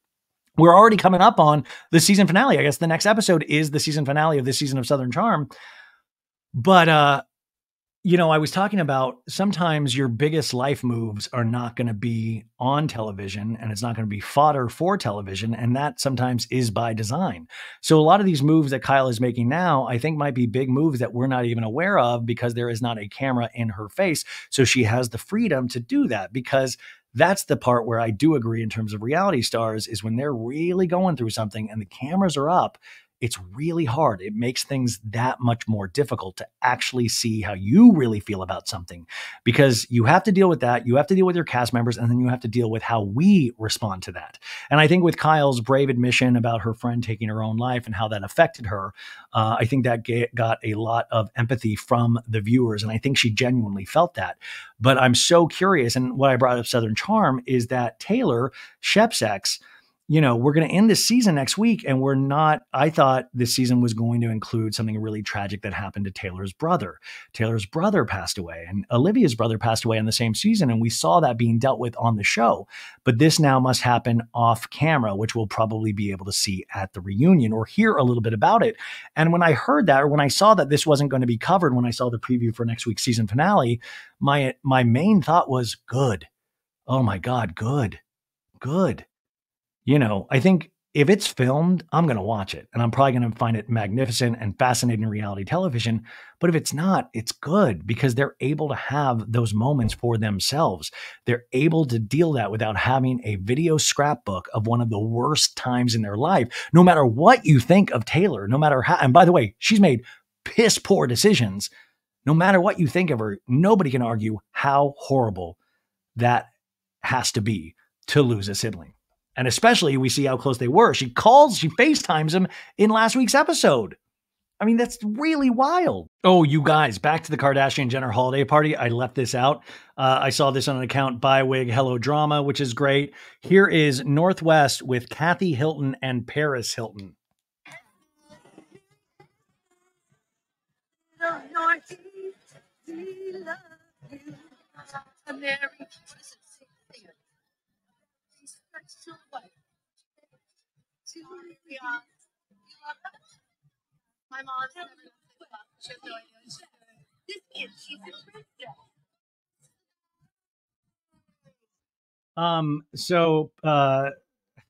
we're already coming up on the season finale. I guess the next episode is the season finale of this season of Southern Charm. But uh you know, I was talking about sometimes your biggest life moves are not going to be on television and it's not going to be fodder for television. And that sometimes is by design. So, a lot of these moves that Kyle is making now, I think might be big moves that we're not even aware of because there is not a camera in her face. So, she has the freedom to do that because that's the part where I do agree in terms of reality stars is when they're really going through something and the cameras are up, it's really hard. It makes things that much more difficult to actually see how you really feel about something because you have to deal with that. You have to deal with your cast members, and then you have to deal with how we respond to that. And I think with Kyle's brave admission about her friend taking her own life and how that affected her, uh, I think that got a lot of empathy from the viewers. And I think she genuinely felt that. But I'm so curious. And what I brought up Southern Charm is that Taylor Shepsex you know, we're going to end this season next week, and we're not. I thought this season was going to include something really tragic that happened to Taylor's brother. Taylor's brother passed away, and Olivia's brother passed away in the same season, and we saw that being dealt with on the show. But this now must happen off camera, which we'll probably be able to see at the reunion or hear a little bit about it. And when I heard that, or when I saw that this wasn't going to be covered, when I saw the preview for next week's season finale, my my main thought was good. Oh my God, good, good you know, I think if it's filmed, I'm going to watch it and I'm probably going to find it magnificent and fascinating reality television. But if it's not, it's good because they're able to have those moments for themselves. They're able to deal that without having a video scrapbook of one of the worst times in their life. No matter what you think of Taylor, no matter how, and by the way, she's made piss poor decisions. No matter what you think of her, nobody can argue how horrible that has to be to lose a sibling. And especially we see how close they were. She calls, she FaceTimes him in last week's episode. I mean, that's really wild. Oh, you guys, back to the Kardashian Jenner holiday party. I left this out. Uh, I saw this on an account by Wig Hello Drama, which is great. Here is North West with Kathy Hilton and Paris Hilton. My mom's Um, so uh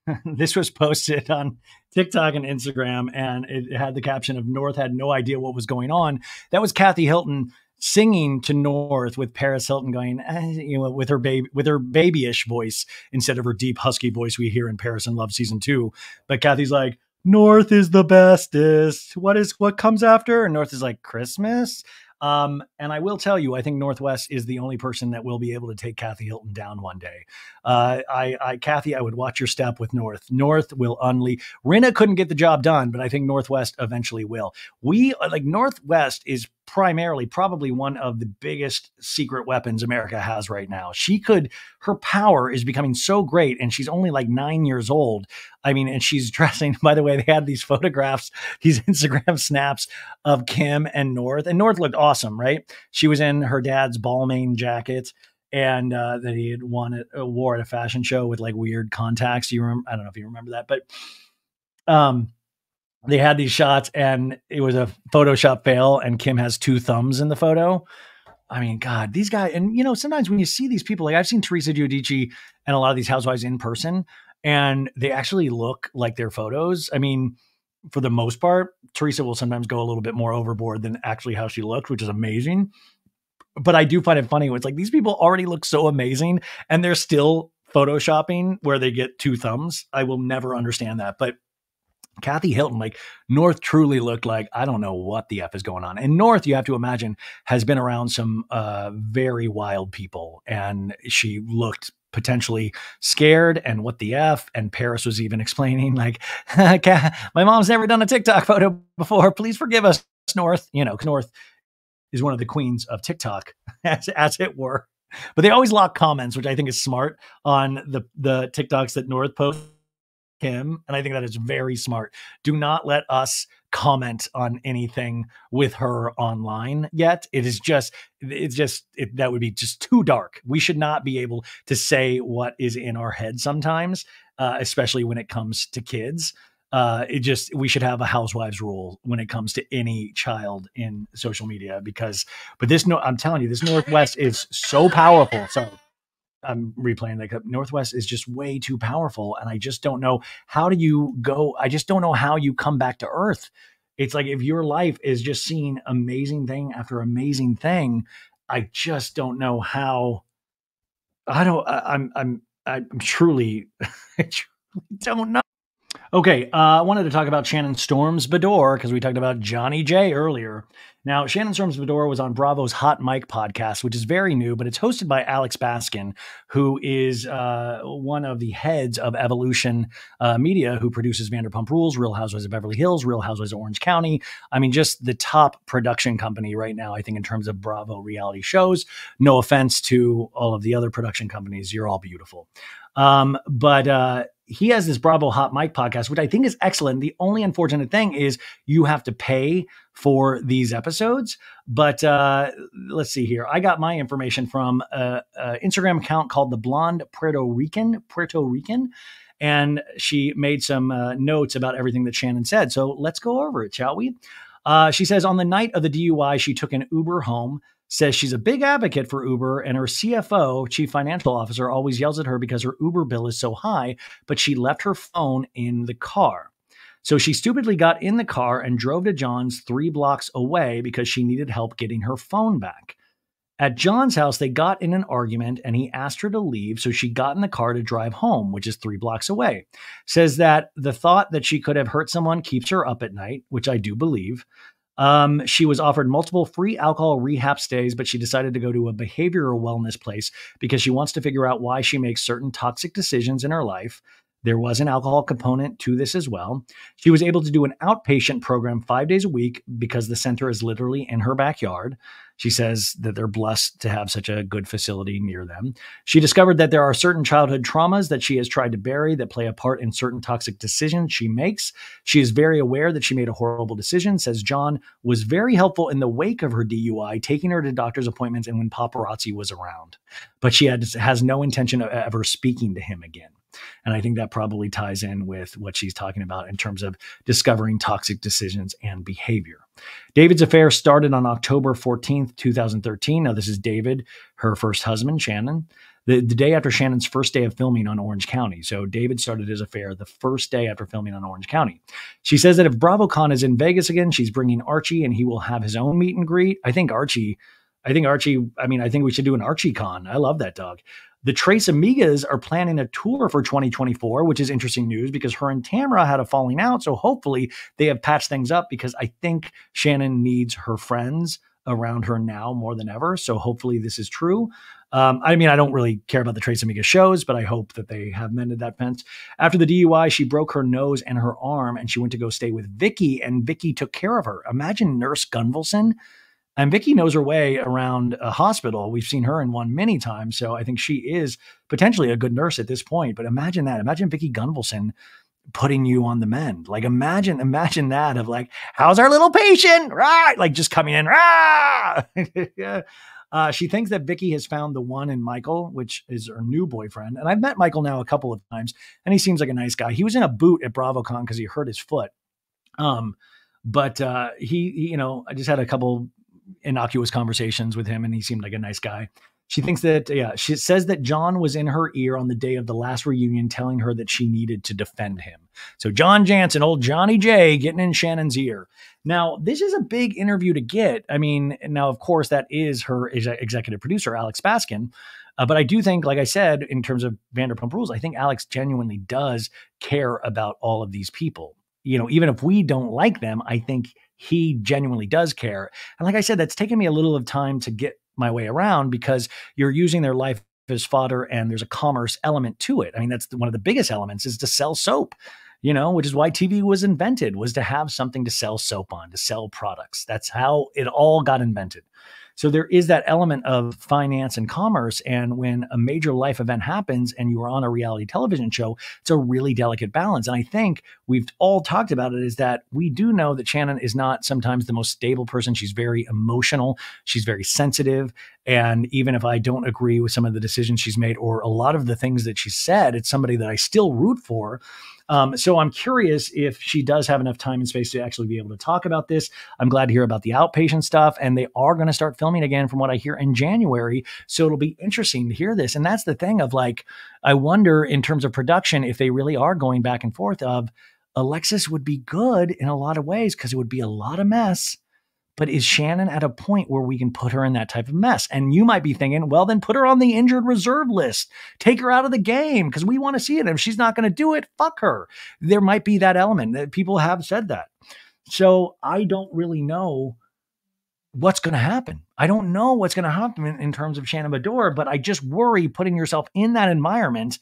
(laughs) this was posted on TikTok and Instagram, and it had the caption of North had no idea what was going on. That was Kathy Hilton singing to North with Paris Hilton going, eh, you know, with her baby, with her babyish voice instead of her deep husky voice we hear in Paris in Love season two. But Kathy's like, North is the bestest. What is what comes after? And North is like Christmas. Um, and I will tell you, I think North West is the only person that will be able to take Kathy Hilton down one day. Uh, I, I, Kathy, I would watch your step with North. North will unleash. Rinna couldn't get the job done, but I think North West eventually will. We like North West is primarily probably one of the biggest secret weapons America has right now. She could, her power is becoming so great, and she's only like nine years old. I mean, and she's (laughs) dressing, by the way, they had these photographs, (laughs) these Instagram snaps of Kim and North, and North looked awesome, right? She was in her dad's Balmain jacket and uh, that he had won it, uh, wore at a fashion show with like weird contacts. You remember? I don't know if you remember that, but um, they had these shots and it was a Photoshop fail, and Kim has two thumbs in the photo. I mean, God, these guys, and you know, sometimes when you see these people, like I've seen Teresa Giudice and a lot of these housewives in person, and they actually look like their photos. I mean, for the most part, Teresa will sometimes go a little bit more overboard than actually how she looked, which is amazing. But I do find it funny. When it's like these people already look so amazing and they're still photoshopping where they get two thumbs. I will never understand that. But Kathy Hilton, like North truly looked like I don't know what the F is going on. And North, you have to imagine, has been around some uh, very wild people. And she looked potentially scared and what the F. And Paris was even (laughs) explaining, like, (laughs) my mom's never done a TikTok photo before. Please forgive us, North. You know, North is one of the queens of TikTok, (laughs) as, as it were. But they always lock comments, which I think is smart on the the TikToks that North posts him. And I think that is very smart. Do not let us comment on anything with her online yet. It is just, it's just, it, that would be just too dark. We should not be able to say what is in our head sometimes, uh, especially when it comes to kids. Uh, it just we should have a housewives rule when it comes to any child in social media because but this no i'm telling you this (laughs) North West is so powerful so I'm replaying clip. North West is just way too powerful, and I just don't know how do you go. I just don't know how you come back to Earth. It's like if your life is just seeing amazing thing after amazing thing, I just don't know how. I don't. I, I'm. I'm. I'm truly. (laughs) I truly don't know. Okay, uh, I wanted to talk about Shannon Storms Beador because we talked about Johnny J earlier. Now, Shannon Storms Beador was on Bravo's Hot Mic podcast, which is very new, but it's hosted by Alex Baskin, who is uh, one of the heads of Evolution uh, Media, who produces Vanderpump Rules, Real Housewives of Beverly Hills, Real Housewives of Orange County. I mean, just the top production company right now, I think, in terms of Bravo reality shows. No offense to all of the other production companies, you're all beautiful. Um, but uh, he has this Bravo Hot Mic podcast, which I think is excellent. The only unfortunate thing is you have to pay for these episodes. But uh, let's see here. I got my information from an Instagram account called the Blonde Puerto Rican. Puerto Rican. And she made some uh, notes about everything that Shannon said. So let's go over it, shall we? Uh, she says on the night of the DUI, she took an Uber home says she's a big advocate for Uber, and her CFO, chief financial officer, always yells at her because her Uber bill is so high, but she left her phone in the car. So she stupidly got in the car and drove to John's three blocks away because she needed help getting her phone back. At John's house, they got in an argument and he asked her to leave, so she got in the car to drive home, which is three blocks away. Says that the thought that she could have hurt someone keeps her up at night, which I do believe. Um, she was offered multiple free alcohol rehab stays, but she decided to go to a behavioral wellness place because she wants to figure out why she makes certain toxic decisions in her life. There was an alcohol component to this as well. She was able to do an outpatient program five days a week because the center is literally in her backyard. She says that they're blessed to have such a good facility near them. She discovered that there are certain childhood traumas that she has tried to bury that play a part in certain toxic decisions she makes. She is very aware that she made a horrible decision, says John was very helpful in the wake of her DUI, taking her to doctor's appointments and when paparazzi was around. But she had, has no intention of ever speaking to him again. And I think that probably ties in with what she's talking about in terms of discovering toxic decisions and behavior. David's affair started on October 14th, 2013. Now, this is David, her first husband, Shannon, the, the day after Shannon's first day of filming on Orange County. So, David started his affair the first day after filming on Orange County. She says that if BravoCon is in Vegas again, she's bringing Archie and he will have his own meet and greet. I think Archie. I think Archie, I mean, I think we should do an Archie con. I love that dog. The Tres Amigas are planning a tour for 2024, which is interesting news because her and Tamra had a falling out. So hopefully they have patched things up because I think Shannon needs her friends around her now more than ever. So hopefully this is true. Um, I mean, I don't really care about the Tres Amigas shows, but I hope that they have mended that fence. After the DUI, she broke her nose and her arm, and she went to go stay with Vicki, and Vicki took care of her. Imagine Nurse Gunvalson and Vicki knows her way around a hospital. We've seen her in one many times. So I think she is potentially a good nurse at this point. But imagine that. Imagine Vicki Gunvalson putting you on the mend. Like imagine, imagine that of like, how's our little patient? Right. Like just coming in. (laughs) Yeah. Uh, she thinks that Vicki has found the one in Michael, which is her new boyfriend. And I've met Michael now a couple of times, and he seems like a nice guy. He was in a boot at BravoCon because he hurt his foot. Um, but uh, he, he, you know, I just had a couple innocuous conversations with him and he seemed like a nice guy. She thinks that, yeah, she says that John was in her ear on the day of the last reunion telling her that she needed to defend him. So, John Janssen, old Johnny J, getting in Shannon's ear. Now, this is a big interview to get. I mean, now, of course, that is her executive producer, Alex Baskin. Uh, but I do think, like I said, in terms of Vanderpump Rules, I think Alex genuinely does care about all of these people. You know, even if we don't like them, I think he genuinely does care. And like I said, that's taken me a little of time to get my way around because you're using their life as fodder and there's a commerce element to it. I mean, that's one of the biggest elements is to sell soap, you know, which is why TV was invented was to have something to sell soap on, to sell products. That's how it all got invented. So there is that element of finance and commerce. And when a major life event happens and you are on a reality television show, it's a really delicate balance. And I think we've all talked about it is that we do know that Shannon is not sometimes the most stable person. She's very emotional, she's very sensitive. And even if I don't agree with some of the decisions she's made or a lot of the things that she said, it's somebody that I still root for. Um, so I'm curious if she does have enough time and space to actually be able to talk about this. I'm glad to hear about the outpatient stuff, and they are going to start filming again, from what I hear, in January. So it'll be interesting to hear this. And that's the thing of like, I wonder in terms of production if they really are going back and forth of Alexis would be good in a lot of ways because it would be a lot of mess but is Shannon at a point where we can put her in that type of mess? And you might be thinking, well, then put her on the injured reserve list. Take her out of the game because we want to see it. If she's not going to do it, fuck her. There might be that element that people have said that. So I don't really know what's going to happen. I don't know what's going to happen in, terms of Shannon Beador, but I just worry putting yourself in that environment,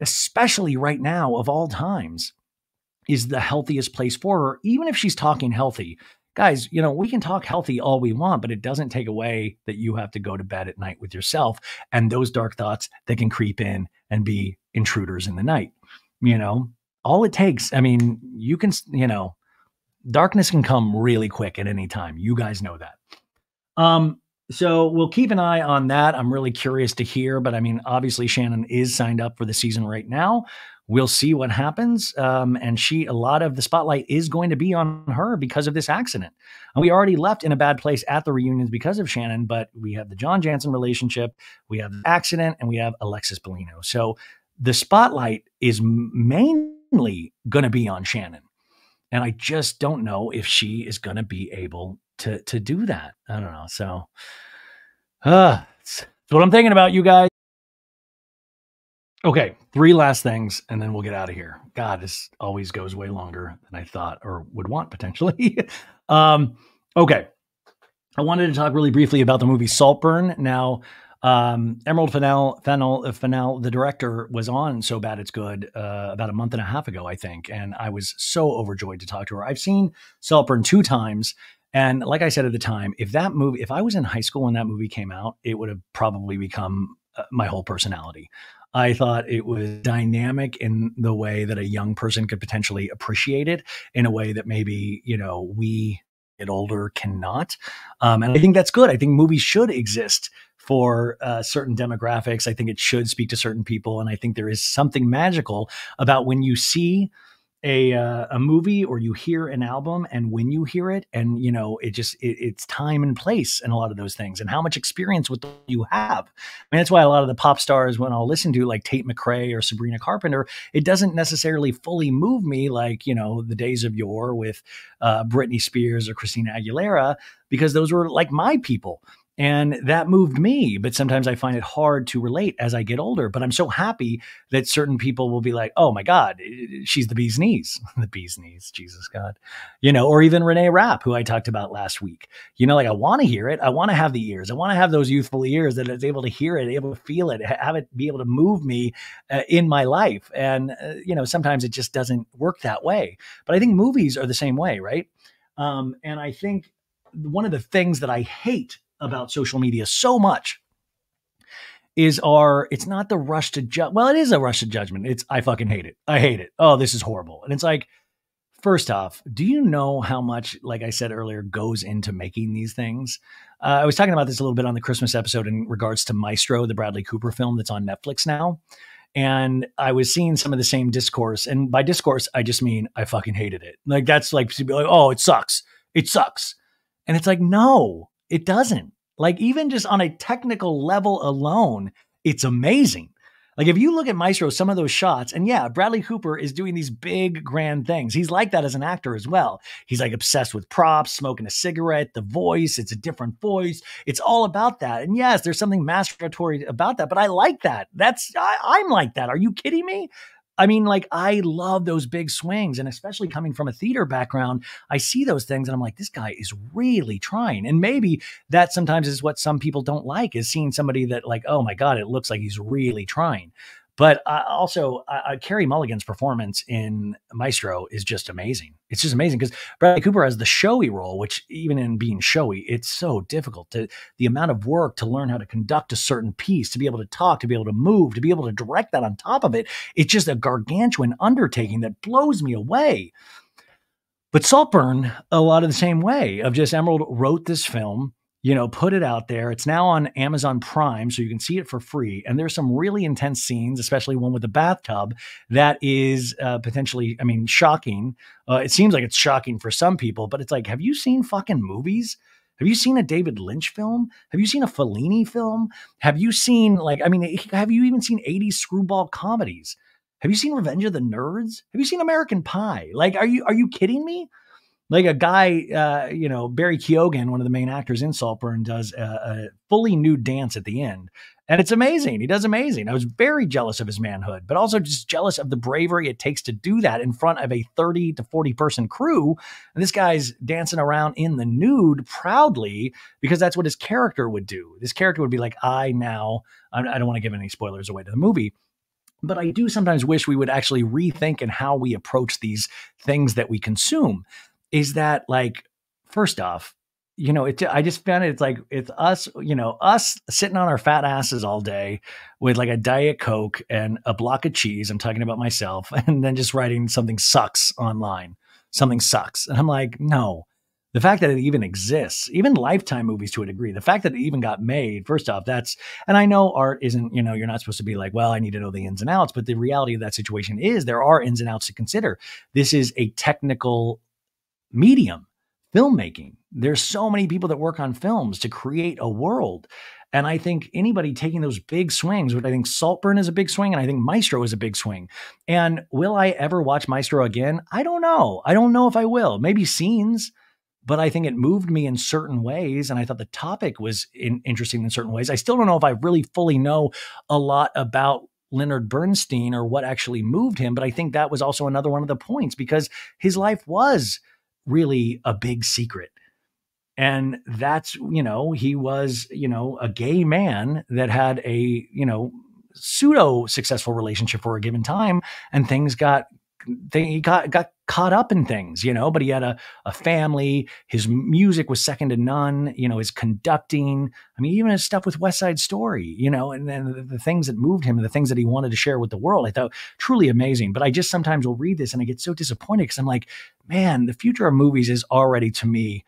especially right now of all times, is the healthiest place for her, even if she's talking healthy. Guys, you know, we can talk healthy all we want, but it doesn't take away that you have to go to bed at night with yourself and those dark thoughts that can creep in and be intruders in the night. You know, all it takes, I mean, you can, you know, darkness can come really quick at any time. You guys know that. Um, so we'll keep an eye on that. I'm really curious to hear, but I mean, obviously Shannon is signed up for the season right now. We'll see what happens. Um, and she, a lot of the spotlight is going to be on her because of this accident. And we already left in a bad place at the reunions because of Shannon, but we have the John Janssen relationship, we have the accident, and we have Alexis Bellino. So the spotlight is mainly going to be on Shannon. And I just don't know if she is going to be able to to do that. I don't know. So, uh, that's what I'm thinking about, you guys. Okay, three last things, and then we'll get out of here. God, this always goes way longer than I thought or would want potentially. (laughs) um, okay, I wanted to talk really briefly about the movie Saltburn. Now, um, Emerald Fennell, Fennell, uh, Fennell, the director, was on So Bad It's Good uh, about a month and a half ago, I think, and I was so overjoyed to talk to her. I've seen Saltburn two times, and like I said at the time, if that movie, if I was in high school when that movie came out, it would have probably become uh, my whole personality. I thought it was dynamic in the way that a young person could potentially appreciate it in a way that maybe, you know, we get older cannot. Um, and I think that's good. I think movies should exist for uh, certain demographics. I think it should speak to certain people, and I think there is something magical about when you see a uh, a movie or you hear an album and when you hear it and you know it just it, it's time and place and a lot of those things and how much experience with you have. I mean that's why a lot of the pop stars when I'll listen to like Tate McRae or Sabrina Carpenter it doesn't necessarily fully move me like you know the days of yore with uh, Britney Spears or Christina Aguilera because those were like my people and that moved me. But sometimes I find it hard to relate as I get older. But I'm so happy that certain people will be like, oh my God, she's the bee's knees. (laughs) the bee's knees, Jesus God. You know, or even Renee Rapp, who I talked about last week. You know, like I want to hear it. I want to have the ears. I want to have those youthful ears that is able to hear it, able to feel it, have it be able to move me uh, in my life. And, uh, you know, sometimes it just doesn't work that way. But I think movies are the same way, right? Um, and I think one of the things that I hate about social media so much is our it's not the rush to judge well it is a rush to judgment. It's i fucking hate it. I hate it. Oh this is horrible. And it's like first off do you know how much like i said earlier goes into making these things? Uh, i was talking about this a little bit on the christmas episode in regards to maestro the bradley cooper film that's on netflix now. And i was seeing some of the same discourse. And by discourse i just mean i fucking hated it. Like that's like, like oh it sucks. It sucks. And it's like no it doesn't. Like, even just on a technical level alone, it's amazing. Like, if you look at Maestro, some of those shots, and yeah, Bradley Cooper is doing these big, grand things. He's like that as an actor as well. He's like obsessed with props, smoking a cigarette, the voice, it's a different voice. It's all about that. And yes, there's something masturbatory about that, but I like that. That's, I, I'm like that. Are you kidding me? I mean, like, I love those big swings. And especially coming from a theater background, I see those things and I'm like, this guy is really trying. And maybe that sometimes is what some people don't like is seeing somebody that, like, oh my God, it looks like he's really trying. But uh, also, uh, Carey Mulligan's performance in Maestro is just amazing. It's just amazing because Bradley Cooper has the showy role, which even in being showy, it's so difficult to the amount of work to learn how to conduct a certain piece, to be able to talk, to be able to move, to be able to direct that on top of it. It's just a gargantuan undertaking that blows me away. But Saltburn, a lot of the same way of just Emerald wrote this film you know, put it out there. It's now on Amazon Prime, so you can see it for free. And there's some really intense scenes, especially one with the bathtub, that is uh, potentially, I mean, shocking. Uh, it seems like it's shocking for some people, but it's like, have you seen fucking movies? Have you seen a David Lynch film? Have you seen a Fellini film? Have you seen like, I mean, have you even seen 80s screwball comedies? Have you seen Revenge of the Nerds? Have you seen American Pie? Like, are you are you kidding me? Like a guy, uh, you know, Barry Keoghan, one of the main actors in Saltburn, does a, a fully nude dance at the end. And it's amazing. He does amazing. I was very jealous of his manhood, but also just jealous of the bravery it takes to do that in front of a 30 to 40 person crew. And this guy's dancing around in the nude proudly because that's what his character would do. This character would be like, I now, I don't want to give any spoilers away to the movie, but I do sometimes wish we would actually rethink in how we approach these things that we consume. Is that like, first off, you know, it, I just found it, it's like, it's us, you know, us sitting on our fat asses all day with like a Diet Coke and a block of cheese. I'm talking about myself, (laughs) and then just writing something sucks online. Something sucks. And I'm like, no, the fact that it even exists, even lifetime movies to a degree, the fact that it even got made, first off, that's, and I know art isn't, you know, you're not supposed to be like, well, I need to know the ins and outs, but the reality of that situation is there are ins and outs to consider. This is a technical medium, filmmaking. There's so many people that work on films to create a world. And I think anybody taking those big swings, which I think Saltburn is a big swing, and I think Maestro is a big swing. And will I ever watch Maestro again? I don't know. I don't know if I will. Maybe scenes but I think it moved me in certain ways. And I thought the topic was in, interesting in certain ways. I still don't know if I really fully know a lot about Leonard Bernstein or what actually moved him, but I think that was also another one of the points because his life was really a big secret. And that's, you know, he was, you know, a gay man that had a, you know, pseudo successful relationship for a given time and things got they, he got got caught up in things, you know, but he had a, a family. His music was second to none, you know, his conducting. I mean, even his stuff with West Side Story, you know, and then the, the things that moved him and the things that he wanted to share with the world, I thought truly amazing. But I just sometimes will read this and I get so disappointed because I'm like, man, the future of movies is already to me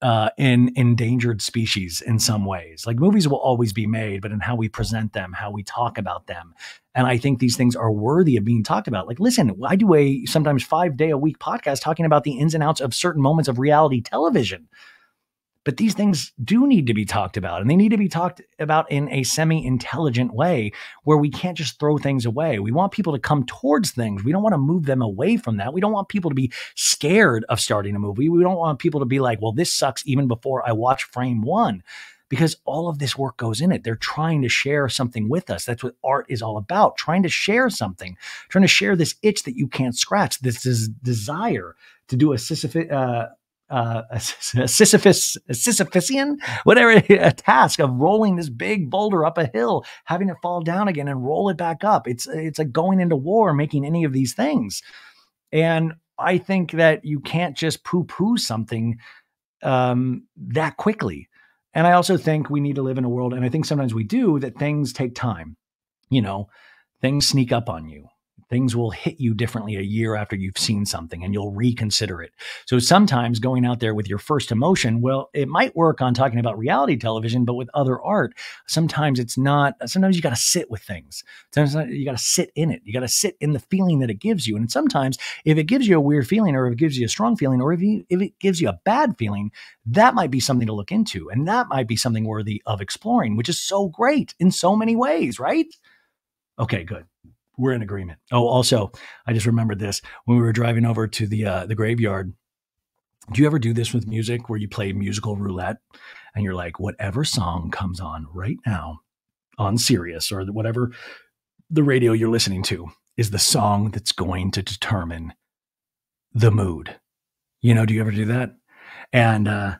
uh, in endangered species in some ways. Like movies will always be made, but in how we present them, how we talk about them. And I think these things are worthy of being talked about. Like, listen, I do a sometimes five day a week podcast talking about the ins and outs of certain moments of reality television. But these things do need to be talked about, and they need to be talked about in a semi intelligent way where we can't just throw things away. We want people to come towards things. We don't want to move them away from that. We don't want people to be scared of starting a movie. We don't want people to be like, well, this sucks even before I watch frame one because all of this work goes in it. They're trying to share something with us. That's what art is all about trying to share something, trying to share this itch that you can't scratch, this is desire to do a Sisyphus, uh, uh, a Sisyphus, a Sisyphusian, whatever, a task of rolling this big boulder up a hill, having it fall down again and roll it back up. It's it's like going into war, making any of these things, and I think that you can't just poo poo something um, that quickly. And I also think we need to live in a world, and I think sometimes we do, that things take time. You know, things sneak up on you things will hit you differently a year after you've seen something and you'll reconsider it. So sometimes going out there with your first emotion, well, it might work on talking about reality television, but with other art, sometimes it's not. Sometimes you got to sit with things. Sometimes you got to sit in it. You got to sit in the feeling that it gives you. And sometimes if it gives you a weird feeling or if it gives you a strong feeling or if, you, if it gives you a bad feeling, that might be something to look into. And that might be something worthy of exploring, which is so great in so many ways, right? Okay, good we're in agreement. Oh, also, I just remembered this when we were driving over to the uh, the graveyard. Do you ever do this with music where you play musical roulette and you're like, whatever song comes on right now on Sirius or whatever the radio you're listening to is the song that's going to determine the mood. You know, do you ever do that? And uh,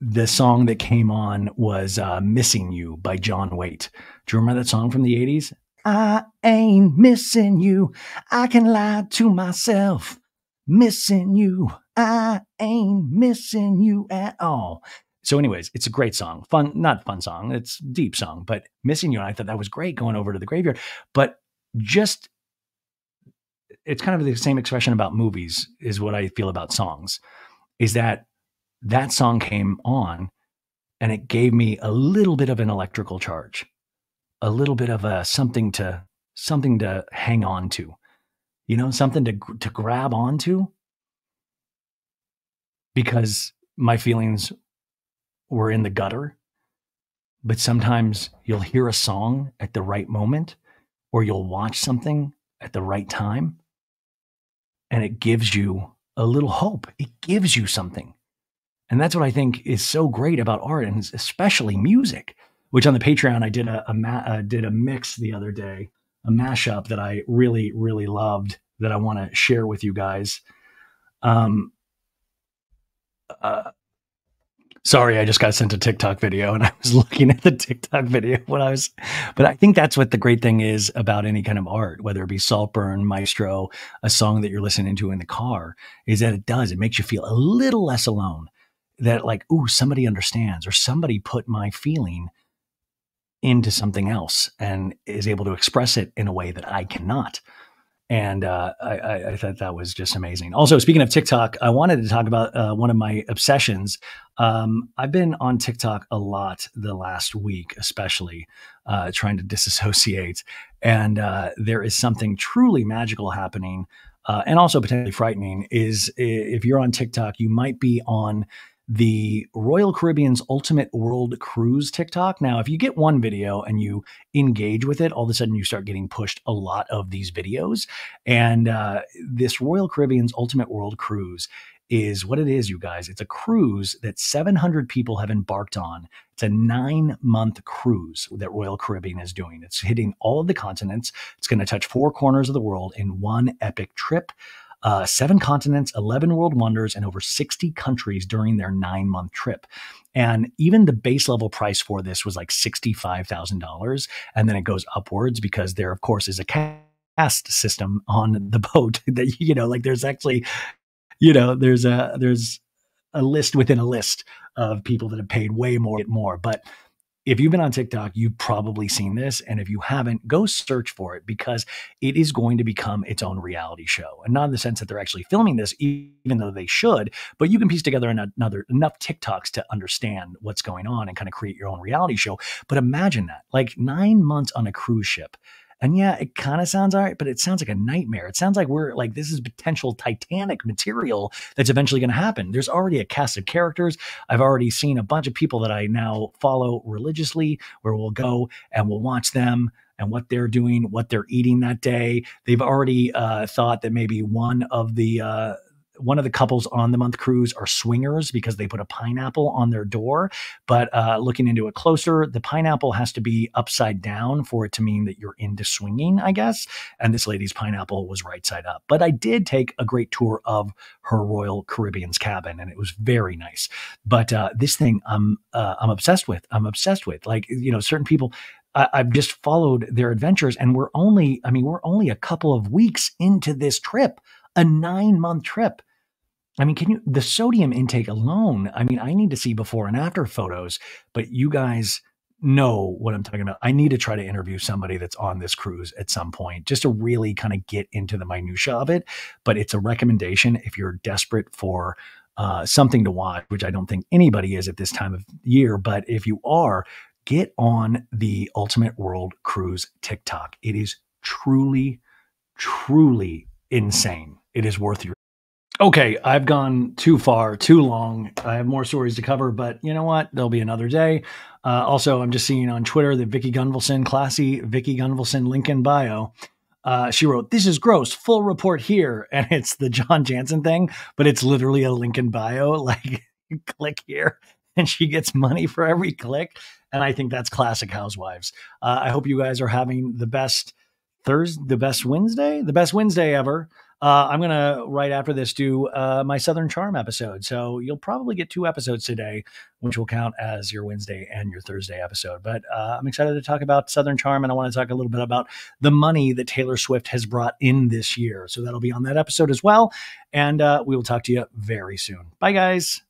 the song that came on was uh, Missing You by John Waite. Do you remember that song from the 80s? I ain't missing you. I can lie to myself. Missing you. I ain't missing you at all. So, anyways, it's a great song. Fun, not fun song. It's deep song, but missing you. And I thought that was great going over to the graveyard. But just, it's kind of the same expression about movies, is what I feel about songs, is that that song came on and it gave me a little bit of an electrical charge a little bit of a something to something to hang on to. You know something to to grab onto? Because my feelings were in the gutter. But sometimes you'll hear a song at the right moment or you'll watch something at the right time and it gives you a little hope. It gives you something. And that's what i think is so great about art and especially music which on the Patreon I did a, a ma- uh, did a mix the other day, a mashup that I really really loved that I want to share with you guys. Um, uh, sorry, I just got sent a TikTok video and (laughs) I was looking at the TikTok video when I was, but I think that's what the great thing is about any kind of art, whether it be Saltburn, Maestro, a song that you're listening to in the car, is that it does, it makes you feel a little less alone. That, like, ooh, somebody understands or somebody put my feeling into something else and is able to express it in a way that I cannot and uh, I, I, thought that was just amazing. Also, speaking of TikTok, I wanted to talk about uh, one of my obsessions. Um, I've been on TikTok a lot the last week, especially uh, trying to (laughs) disassociate, and uh, there is something truly magical happening. Uh, and also potentially frightening is if you're on TikTok, you might be on the Royal Caribbean's Ultimate World Cruise TikTok. Now, if you get one video and you engage with it, all of a sudden you start getting pushed a lot of these videos. And uh, this Royal Caribbean's Ultimate World Cruise is what it is, you guys. It's a cruise that 700 people have embarked on. It's a nine month cruise that Royal Caribbean is doing. It's hitting all of the continents. It's going to touch four corners of the world in one epic trip uh, seven continents, 11 world wonders, and over 60 countries during their nine month trip. And even the base level price for this was like $65,000. And then it goes upwards because there, of course, is a caste system on the (laughs) boat that, you know, like there's actually, you know, there's a, there's, a list within a list of people that have paid way more, more. But if you've been on TikTok, you've probably seen this. And if you haven't, go search for it because it is going to become its own reality show. And not in the sense that they're actually filming this, even though they should, but you can piece together another enough TikToks to understand what's going on and kind of create your own reality show. But imagine that like nine months on a cruise ship and yeah, it kind of sounds all right, but it sounds like a nightmare. It sounds like we're like, this is potential Titanic material that's eventually going to happen. There's already a cast of characters. I've already seen a bunch of people that I now follow religiously where we'll go and we'll watch them and what they're doing, what they're eating that day. They've already uh, thought that maybe one of the uh, one of the couples on the month cruise are swingers because they put a pineapple on their door. But uh, looking into it closer, the pineapple has to be upside down for it to mean that you're into swinging, I guess. And this lady's pineapple was right side up. But I did take a great tour of her Royal Caribbean's cabin, and it was very nice. But uh, this thing, I'm uh, I'm obsessed with. I'm obsessed with. Like you know, certain people. I, I've just followed their adventures, and we're only, I mean, we're only a couple of weeks into this trip, a nine month trip I mean, can you, the sodium intake alone? I mean, I need to see before and after photos, but you guys know what I'm talking about. I need to try to interview somebody that's on this cruise at some point just to really kind of get into the minutia of it. But it's a recommendation if you're desperate for uh, something to watch, which I don't think anybody is at this time of year. But if you are, get on the Ultimate World Cruise TikTok. It is truly, truly insane. It is worth your Okay, I've gone too far, too long. I have more stories to cover, but you know what? There'll be another day. Uh, also, I'm just seeing on Twitter that Vicki Gunvalson, classy Vicki Gunvalson link in bio. Uh, she wrote, "This is gross. Full report here," (laughs) and it's the John Janssen thing, but it's literally a link in bio. (laughs) Like, click here, and she gets money for every click. And I think that's classic Housewives. Uh, I hope you guys are having the best Thursday, the best Wednesday, the best Wednesday ever. Uh, I'm going to, right after this, do uh, my Southern Charm episode. So you'll probably get two episodes today, which will count as your Wednesday and your Thursday episode. But uh, I'm excited to talk about Southern Charm, and I want to talk a little bit about the money that Taylor Swift has brought in this year. So that'll be on that episode as well. And uh, we will talk to you very soon. Bye, guys.